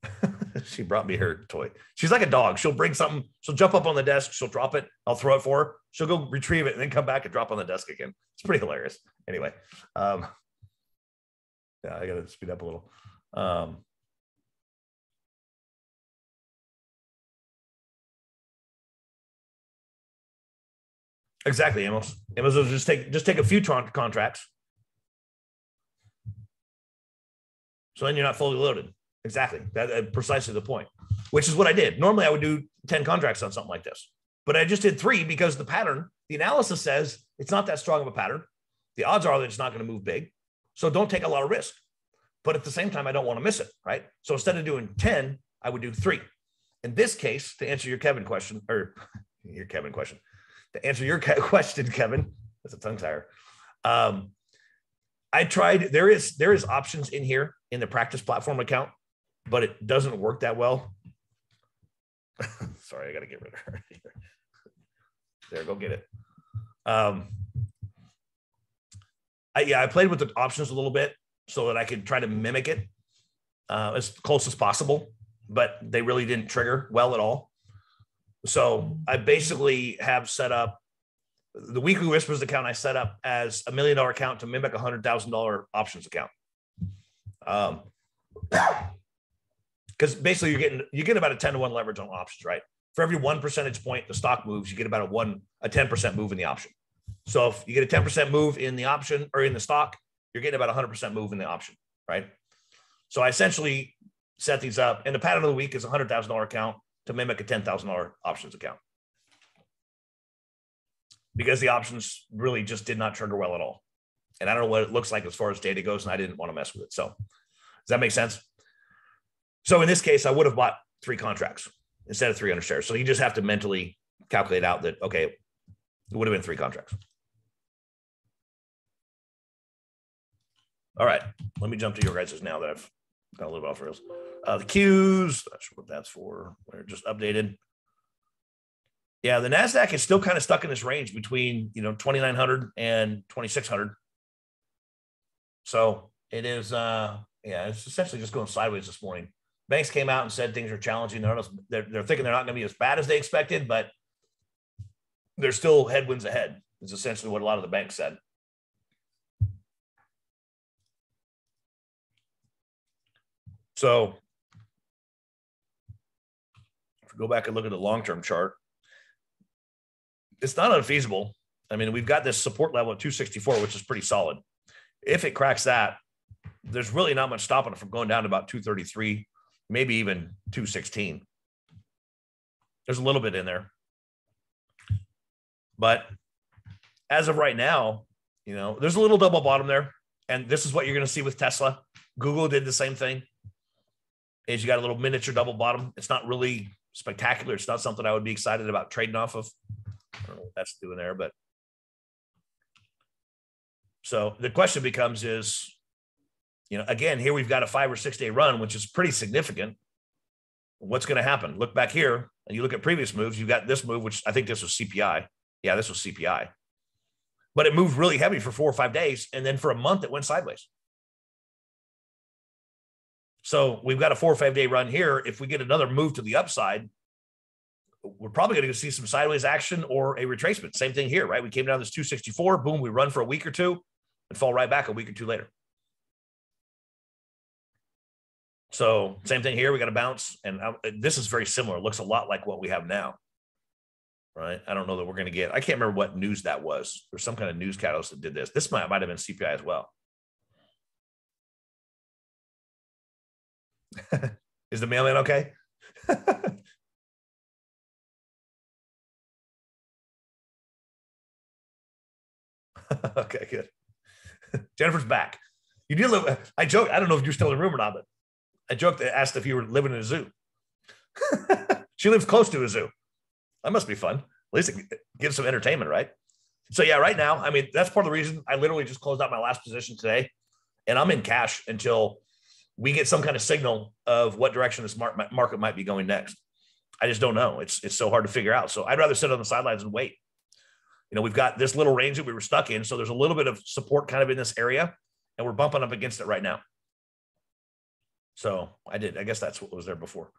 (laughs) she brought me her toy. She's like a dog. She'll bring something. She'll jump up on the desk. She'll drop it. I'll throw it for her. She'll go retrieve it and then come back and drop on the desk again. It's pretty hilarious. Anyway, um, yeah, I got to speed up a little. Um, exactly, Amos. Amos will just take just take a few contracts. So then you're not fully loaded. Exactly. That precisely the point, which is what I did. Normally I would do 10 contracts on something like this, but I just did three because the pattern, the analysis says it's not that strong of a pattern. The odds are that it's not going to move big. So don't take a lot of risk. But at the same time, I don't want to miss it. Right. So instead of doing 10, I would do three. In this case, to answer your Kevin question or (laughs) your Kevin question, to answer your (laughs) question, Kevin, that's a tongue tire. Um, I tried, there is, there is options in here in the practice platform account but it doesn't work that well. (laughs) Sorry, I got to get rid of her. (laughs) there, go get it. Um, I, yeah, I played with the options a little bit so that I could try to mimic it uh, as close as possible, but they really didn't trigger well at all. So I basically have set up the weekly whispers account I set up as a million dollar account to mimic a hundred thousand dollar options account. Um, (coughs) because basically you're getting you get about a 10 to 1 leverage on options, right? For every one percentage point the stock moves, you get about a one, a 10% move in the option. So if you get a 10% move in the option or in the stock, you're getting about a 100% move in the option, right? So I essentially set these up, and the pattern of the week is a hundred thousand dollar account to mimic a ten thousand dollar options account because the options really just did not trigger well at all. And I don't know what it looks like as far as data goes, and I didn't want to mess with it. So does that make sense? So in this case, I would have bought three contracts instead of 300 shares. So you just have to mentally calculate out that, okay, it would have been three contracts. All right, let me jump to your guys' now that I've little bit off rails. Uh, the Qs, that's what that's for. We're just updated. Yeah, the Nasdaq is still kind of stuck in this range between you know 2900 and 2600. So it is, uh, yeah, it's essentially just going sideways this morning banks came out and said things are challenging. They're, they're, they're thinking they're not going to be as bad as they expected, but there's still headwinds ahead, is essentially what a lot of the banks said. So if we go back and look at the long-term chart, it's not unfeasible. I mean, we've got this support level at 264, which is pretty solid. If it cracks that, there's really not much stopping it from going down to about 233, maybe even 216. There's a little bit in there. But as of right now, You know, there's a little double bottom there. And this is what you're going to see with Tesla. Google did the same thing. Is you got a little miniature double bottom. It's not really spectacular. It's not something I would be excited about trading off of. I don't know what that's doing there, but so the question becomes is, you know, again, here we've got a five or six day run, which is pretty significant. What's going to happen? Look back here and you look at previous moves. You've got this move, which I think this was CPI. Yeah, this was CPI but it moved really heavy for four or five days. And then for a month, it went sideways. So we've got a four or five day run here. If we get another move to the upside, we're probably going to see some sideways action or a retracement. Same thing here, right? We came down this 264, boom, we run for a week or two and fall right back a week or two later. So same thing here. We got to bounce, and uh, this is very similar. It looks a lot like what we have now right? I don't know that we're going to get. I can't remember what news that was. There's some kind of news catalyst that did this. This might might have been CPI as well. (laughs) Is the mailman okay? (laughs) okay, good. Jennifer's back. You do live. I joke. I don't know if you're still in the room or not, but I joked. Asked if you were living in a zoo. (laughs) she lives close to a zoo. That must be fun. At least it gives some entertainment, right? So yeah, right now, I mean, that's part of the reason I literally just closed out my last position today, and I'm in cash until we get some kind of signal of what direction this market might be going next. I just don't know. It's it's so hard to figure out. So I'd rather sit on the sidelines and wait. You know, we've got this little range that we were stuck in, so there's a little bit of support kind of in this area, and we're bumping up against it right now. So I did. I guess that's what was there before.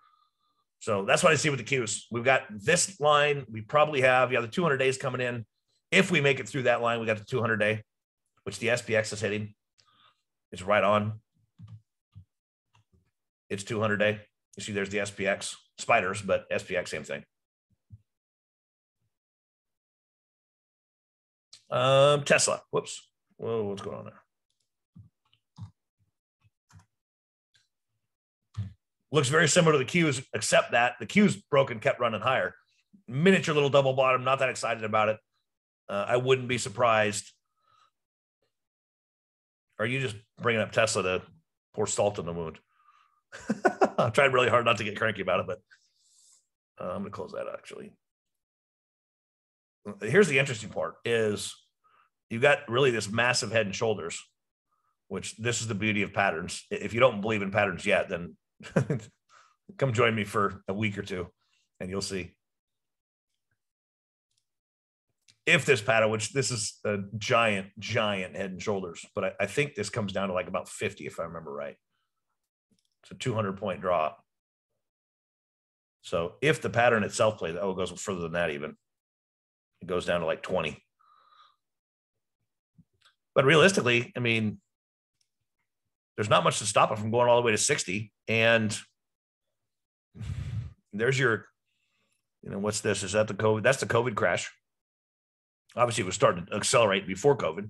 So that's what I see with the Qs. We've got this line. We probably have, yeah, the 200 days coming in. If we make it through that line, we got the 200 day, which the SPX is hitting. It's right on. It's 200 day. You see, there's the SPX spiders, but SPX, same thing. Um, Tesla. Whoops. Whoa, what's going on there? Looks very similar to the Qs, except that the Qs broke and kept running higher. Miniature little double bottom. Not that excited about it. Uh, I wouldn't be surprised. Are you just bringing up Tesla to pour salt in the wound? (laughs) I'm trying really hard not to get cranky about it, but uh, I'm going to close that actually. Here's the interesting part is you got really this massive head and shoulders, which this is the beauty of patterns. If you don't believe in patterns yet, then (laughs) Come join me for a week or two and you'll see. If this pattern, which this is a giant, giant head and shoulders, but I, I think this comes down to like about 50, if I remember right. It's a 200 point drop. So if the pattern itself plays, oh, it goes further than that even. It goes down to like 20. But realistically, I mean, there's not much to stop it from going all the way to 60. And there's your, you know, what's this? Is that the COVID? That's the COVID crash. Obviously, it was starting to accelerate before COVID,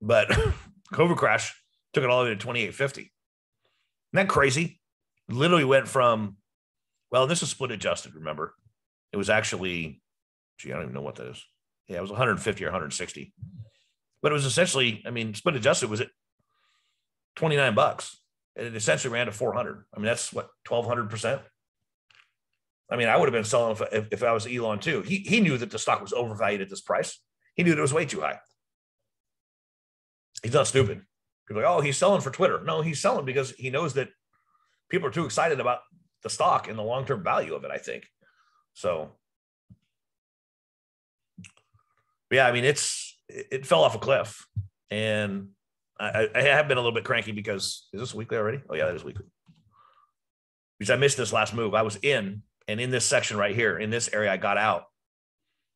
but (laughs) COVID crash took it all the way to 2850. Isn't that crazy? Literally went from, well, this is split adjusted, remember? It was actually, gee, I don't even know what that is. Yeah, it was 150 or 160. But it was essentially, I mean, split adjusted was it 29 bucks. And it essentially ran to 400. I mean, that's what 1200%. I mean, I would have been selling if, if, I was Elon too. He, he knew that the stock was overvalued at this price. He knew it was way too high. He's not stupid. People like, oh, he's selling for Twitter. No, he's selling because he knows that people are too excited about the stock and the long term value of it, I think. So, yeah, I mean, it's, it fell off a cliff. And I, I, have been a little bit cranky because is this weekly already? Oh yeah, that is weekly. Because I missed this last move. I was in and in this section right here, in this area, I got out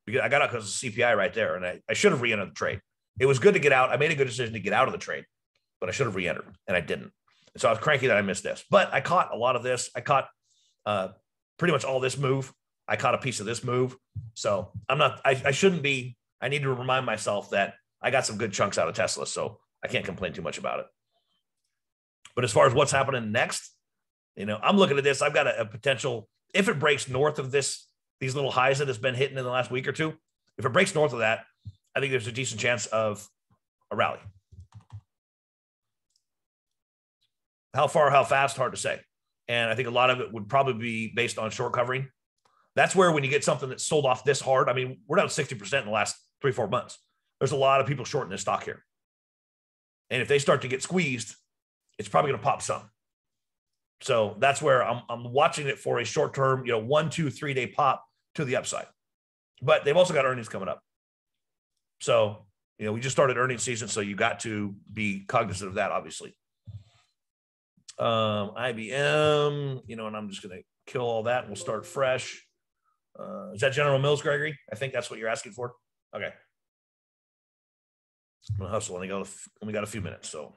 because I got out because of CPI right there, and I, I should have re-entered the trade. It was good to get out. I made a good decision to get out of the trade, but I should have re-entered, and I didn't. And so I was cranky that I missed this. But I caught a lot of this. I caught uh, pretty much all this move. I caught a piece of this move. So I'm not. I, I shouldn't be. I need to remind myself that I got some good chunks out of Tesla. So I can't complain too much about it. But as far as what's happening next, you know, I'm looking at this. I've got a, a potential if it breaks north of this, these little highs that it's been hitting in the last week or two. If it breaks north of that, I think there's a decent chance of a rally. How far, how fast, hard to say. And I think a lot of it would probably be based on short covering. That's where when you get something that's sold off this hard, I mean, we're down 60% in the last three, four months. There's a lot of people shorting this stock here. And if they start to get squeezed, it's probably going to pop some. So that's where I'm, I'm watching it for a short term, you know, one, two, three day pop to the upside. But they've also got earnings coming up. So, you know, we just started earnings season. So you got to be cognizant of that, obviously. Um, IBM, you know, and I'm just going to kill all that we'll start fresh. Uh, is that General Mills, Gregory? I think that's what you're asking for. Okay. I'm gonna hustle. Only got a, only got a few minutes, so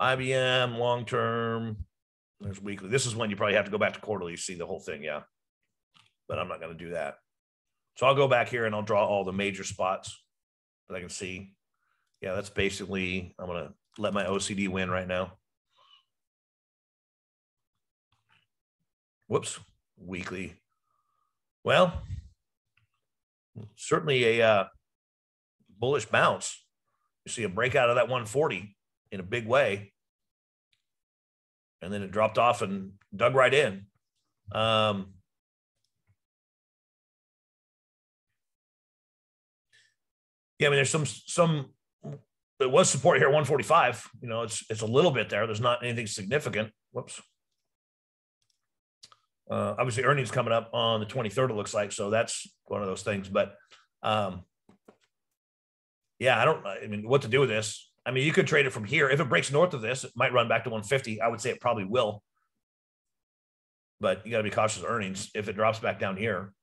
IBM long term. There's weekly. This is when you probably have to go back to quarterly to see the whole thing. Yeah, but I'm not going to do that. So I'll go back here and I'll draw all the major spots that I can see. Yeah, that's basically. I'm going to let my OCD win right now. Whoops, weekly. Well, certainly a uh, bullish bounce. You see a breakout of that 140 in a big way. And then it dropped off and dug right in. Um, yeah, I mean, there's some some there was support here 145. You know, it's it's a little bit there. There's not anything significant. Whoops. Uh, obviously, earnings coming up on the 23rd. It looks like so. That's one of those things. But um, yeah, I don't. I mean, what to do with this? I mean, you could trade it from here. If it breaks north of this, it might run back to 150. I would say it probably will. But you got to be cautious of earnings if it drops back down here.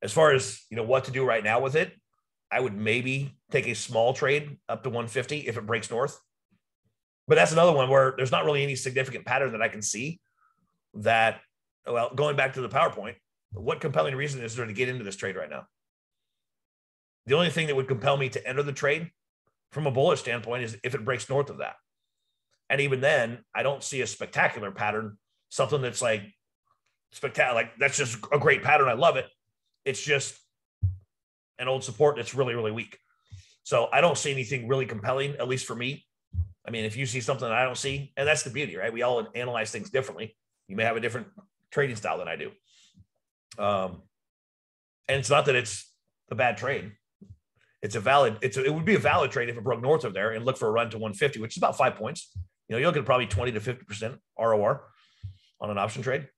As far as you know, what to do right now with it, I would maybe take a small trade up to 150 if it breaks north. But that's another one where there's not really any significant pattern that I can see. That well, going back to the PowerPoint, what compelling reason is there to get into this trade right now? The only thing that would compel me to enter the trade from a bullish standpoint is if it breaks north of that. And even then, I don't see a spectacular pattern, something that's like spectacular. Like that's just a great pattern. I love it. It's just an old support that's really, really weak. So I don't see anything really compelling, at least for me. I mean, if you see something I don't see, and that's the beauty, right? We all analyze things differently. You may have a different trading style than I do. Um, and it's not that it's a bad trade it's a valid, it's a, it would be a valid trade if it broke north of there and look for a run to 150, which is about five points. You know, you'll get probably 20 to 50% ROR on an option trade.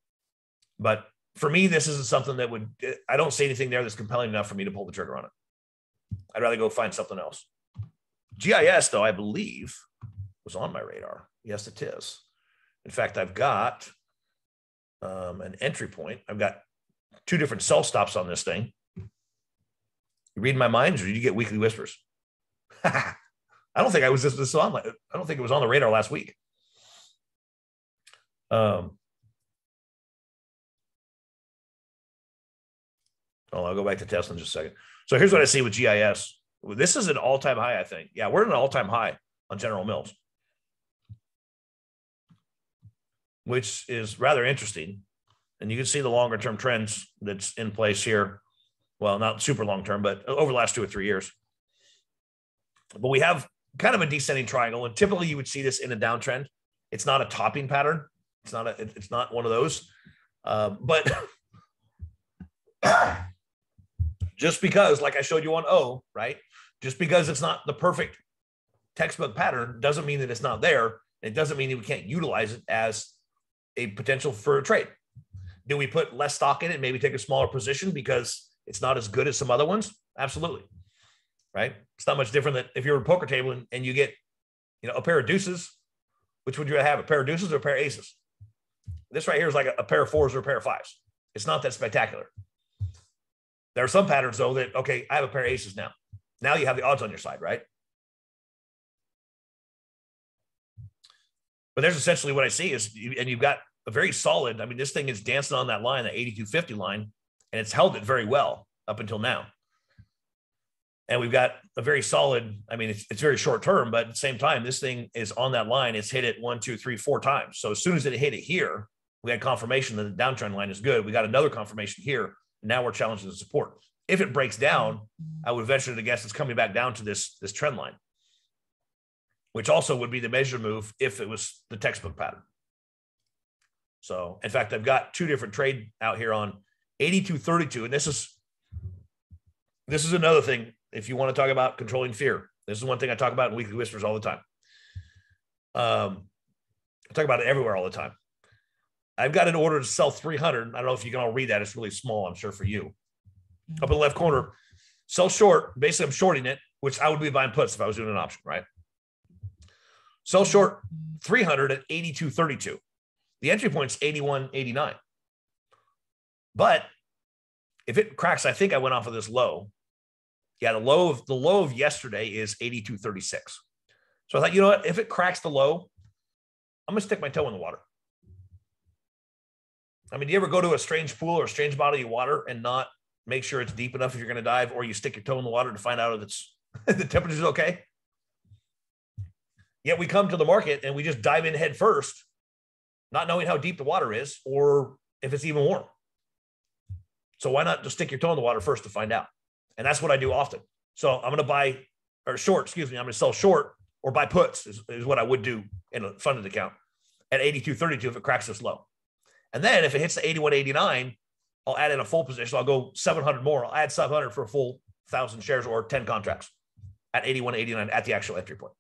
But for me, this isn't something that would, I don't see anything there that's compelling enough for me to pull the trigger on it. I'd rather go find something else. GIS, though, I believe was on my radar. Yes, it is. In fact, I've got um, an entry point. I've got two different sell stops on this thing. You read my minds, or you get weekly whispers? (laughs) I don't think I was just this on. I don't think it was on the radar last week. Um. Oh, I'll go back to Tesla in just a second. So here's what I see with GIS. This is an all-time high, I think. Yeah, we're at an all-time high on General Mills, which is rather interesting. And you can see the longer-term trends that's in place here well, not super long term, but over the last two or three years. But we have kind of a descending triangle, and typically you would see this in a downtrend. It's not a topping pattern. It's not a. It's not one of those. Uh, but (coughs) just because, like I showed you on O, right? Just because it's not the perfect textbook pattern doesn't mean that it's not there. It doesn't mean that we can't utilize it as a potential for a trade. Do we put less stock in it? Maybe take a smaller position because it's not as good as some other ones. Absolutely. Right. It's not much different than if you're a poker table and, and you get, you know, a pair of deuces, which would you have? A pair of deuces or a pair of aces? This right here is like a, a pair of fours or a pair of fives. It's not that spectacular. There are some patterns though that, okay, I have a pair of aces now. Now you have the odds on your side, right? But there's essentially what I see is, and you've got a very solid. I mean, this thing is dancing on that line, that 8250 line, and it's held it very well up until now. And we've got a very solid, I mean, it's, it's very short term, but at the same time, this thing is on that line. It's hit it one, two, three, four times. So as soon as it hit it here, we had confirmation that the downtrend line is good. We got another confirmation here. Now we're challenging the support. if it breaks down, mm-hmm. I would venture to guess it's coming back down to this this trend line, which also would be the measure move if it was the textbook pattern. So, in fact, I've got two different trade out here on 8232, and this is this is another thing. If you want to talk about controlling fear, this is one thing I talk about in Weekly Whispers all the time. Um, I talk about it everywhere all the time. I've got an order to sell 300. I don't know if you can all read that. It's really small, I'm sure, for you. Up in the left corner, sell short. Basically, I'm shorting it, which I would be buying puts if I was doing an option, right? Sell short 300 at 82.32. The entry point's 81.89. But if it cracks, I think I went off of this low. Yeah, the low of the low of yesterday is 82.36. So I thought, you know what? If it cracks the low, I'm gonna stick my toe in the water. I mean, do you ever go to a strange pool or a strange body of water and not make sure it's deep enough if you're going to dive, or you stick your toe in the water to find out if it's (laughs) the temperature's okay? Yet we come to the market and we just dive in head first, not knowing how deep the water is or if it's even warm. So why not just stick your toe in the water first to find out? And that's what I do often. So I'm going to buy or short, excuse me, I'm going to sell short or buy puts is, is what I would do in a funded account at 82.32 if it cracks this low. And then if it hits the 81.89, I'll add in a full position. I'll go 700 more. I'll add 700 for a full thousand shares or 10 contracts at 81.89 at the actual entry point.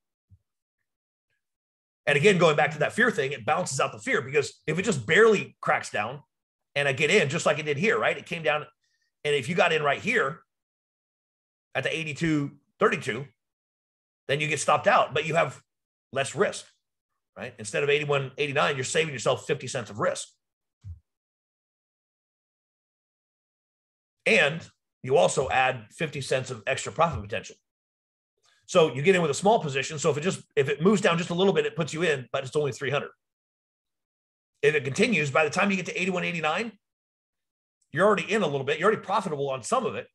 And again, going back to that fear thing, it bounces out the fear because if it just barely cracks down and I get in just like it did here, right? It came down. And if you got in right here at the 82.32, then you get stopped out, but you have less risk, right? Instead of 81.89, you're saving yourself 50 cents of risk. And you also add 50 cents of extra profit potential. So you get in with a small position. So if it just if it moves down just a little bit, it puts you in, but it's only 300. If it continues, by the time you get to 81.89, you're already in a little bit. You're already profitable on some of it.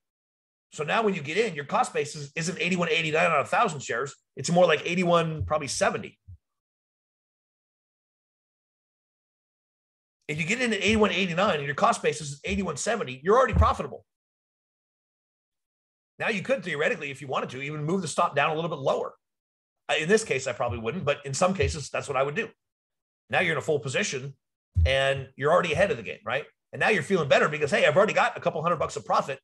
So now when you get in, your cost basis is, isn't 81.89 on a thousand shares. It's more like 81, probably 70. If you get in at 81.89 and your cost basis is 81.70, you're already profitable. Now you could theoretically, if you wanted to, even move the stop down a little bit lower. In this case, I probably wouldn't, but in some cases, that's what I would do. Now you're in a full position and you're already ahead of the game, right? And now you're feeling better because, hey, I've already got a couple hundred bucks of profit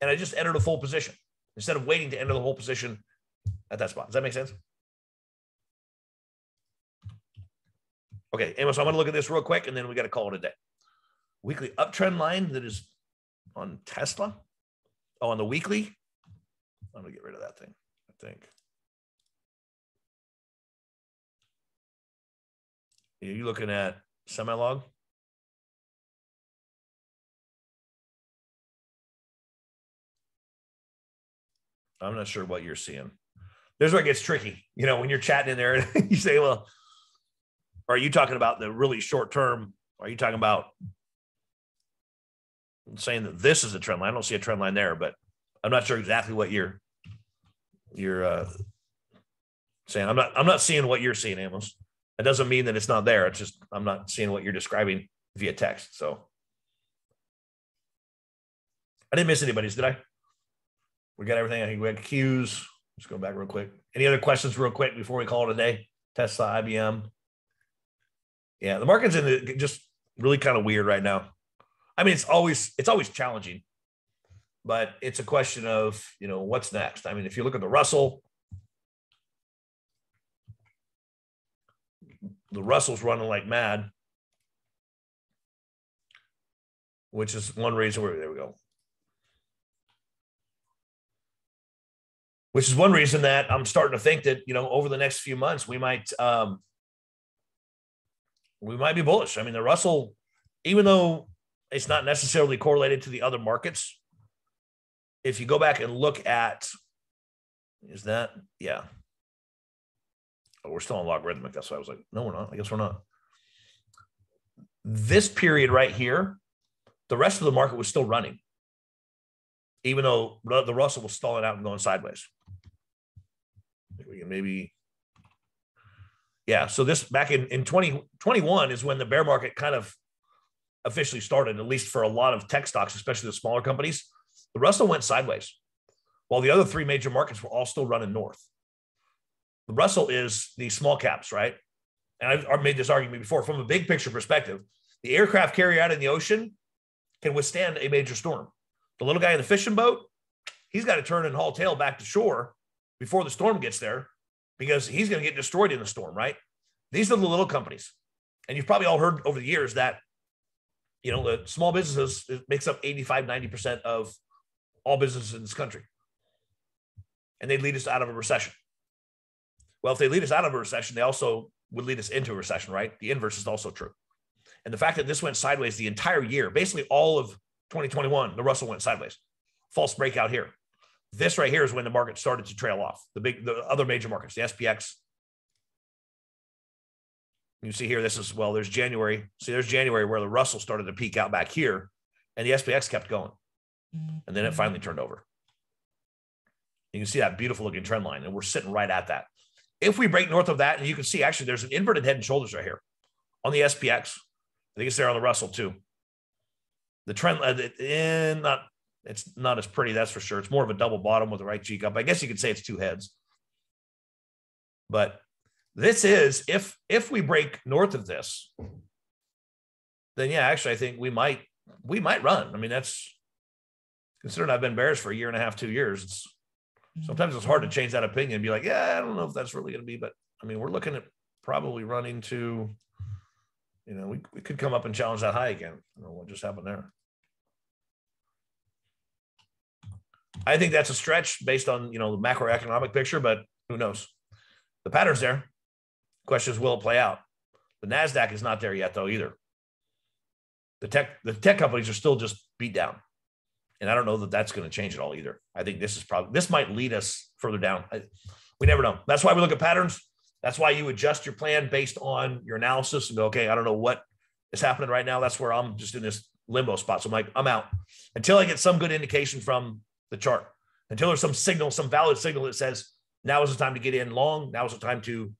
and I just entered a full position instead of waiting to enter the whole position at that spot. Does that make sense? Okay, Amos, I'm going to look at this real quick and then we got to call it a day. Weekly uptrend line that is on Tesla. Oh, on the weekly. I'm going to get rid of that thing, I think. Are you looking at semi log? I'm not sure what you're seeing. There's where it gets tricky. You know, when you're chatting in there, (laughs) you say, well, are you talking about the really short term? Are you talking about saying that this is a trend line? I don't see a trend line there, but I'm not sure exactly what you're you're uh, saying. I'm not I'm not seeing what you're seeing, Amos. That doesn't mean that it's not there. It's just I'm not seeing what you're describing via text. So I didn't miss anybody's, did I? We got everything. I think we had Qs. Let's go back real quick. Any other questions, real quick, before we call it a day? Tesla, IBM. Yeah, the market's in the, just really kind of weird right now. I mean, it's always it's always challenging, but it's a question of you know what's next. I mean, if you look at the Russell, the Russell's running like mad, which is one reason where there we go. Which is one reason that I'm starting to think that you know over the next few months we might um, we might be bullish. I mean, the Russell, even though it's not necessarily correlated to the other markets, if you go back and look at, is that, yeah. Oh, we're still on logarithmic. That's why I was like, no, we're not. I guess we're not. This period right here, the rest of the market was still running, even though the Russell was stalling out and going sideways. We can maybe yeah. So this back in, in 2021 is when the bear market kind of officially started, at least for a lot of tech stocks, especially the smaller companies. The Russell went sideways while the other three major markets were all still running north. The Russell is the small caps, right? And I've made this argument before from a big picture perspective. The aircraft carrier out in the ocean can withstand a major storm. The little guy in the fishing boat, he's got to turn and haul tail back to shore before the storm gets there because he's going to get destroyed in the storm, right? These are the little companies. And you've probably all heard over the years that, you know, the small businesses makes up 85, 90% of all businesses in this country. And they lead us out of a recession. Well, if they lead us out of a recession, they also would lead us into a recession, right? The inverse is also true. And the fact that this went sideways the entire year, basically all of 2021, the Russell went sideways. False breakout here. This right here is when the market started to trail off. The big, the other major markets, the SPX. You see here, this is well. There's January. See, there's January where the Russell started to peak out back here, and the SPX kept going, and then it finally turned over. You can see that beautiful looking trend line, and we're sitting right at that. If we break north of that, and you can see actually there's an inverted head and shoulders right here on the SPX. I think it's there on the Russell too. The trend, uh, not it's not as pretty, that's for sure. It's more of a double bottom with the right cheek up. I guess you could say it's two heads. But this is if if we break north of this, then yeah, actually, I think we might we might run. I mean, that's considering I've been bears for a year and a half, two years. It's mm-hmm. sometimes it's hard to change that opinion and be like, yeah, I don't know if that's really going to be, but I mean, we're looking at probably running to, you know, we, we could come up and challenge that high again. I don't know what just happened there. I think that's a stretch based on you know the macroeconomic picture, but who knows? The pattern's there. Question is, will it play out? The Nasdaq is not there yet, though either. The tech the tech companies are still just beat down, and I don't know that that's going to change at all either. I think this is probably this might lead us further down. I, we never know. That's why we look at patterns. That's why you adjust your plan based on your analysis and go, okay, I don't know what is happening right now. That's where I'm just in this limbo spot. So I'm like, I'm out until I get some good indication from the chart until there's some signal, some valid signal that says now is the time to get in long. Now is the time to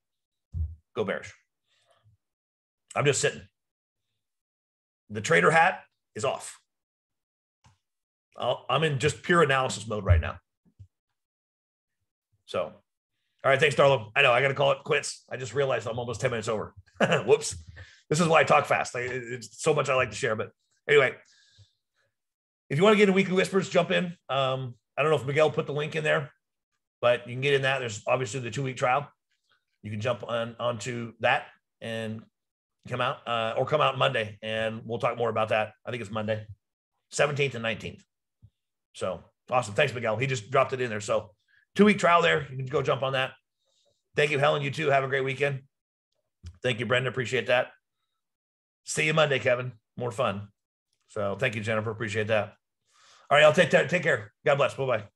go bearish. I'm just sitting. The trader hat is off. I am in just pure analysis mode right now. So, all right. Thanks, Darlo. I know I got to call it quits. I just realized I'm almost 10 minutes over. (laughs) Whoops. This is why I talk fast. It's so much I like to share. But anyway, if you want to get in weekly whispers, jump in. Um, I don't know if Miguel put the link in there, but you can get in that. There's obviously the two week trial. You can jump on onto that and come out uh, or come out Monday, and we'll talk more about that. I think it's Monday, 17th and 19th. So awesome. Thanks, Miguel. He just dropped it in there. So two week trial there. You can go jump on that. Thank you, Helen. You too. Have a great weekend. Thank you, Brenda. Appreciate that. See you Monday, Kevin. More fun. So thank you, Jennifer. Appreciate that. All right, I'll take that. Take care. God bless. Bye bye.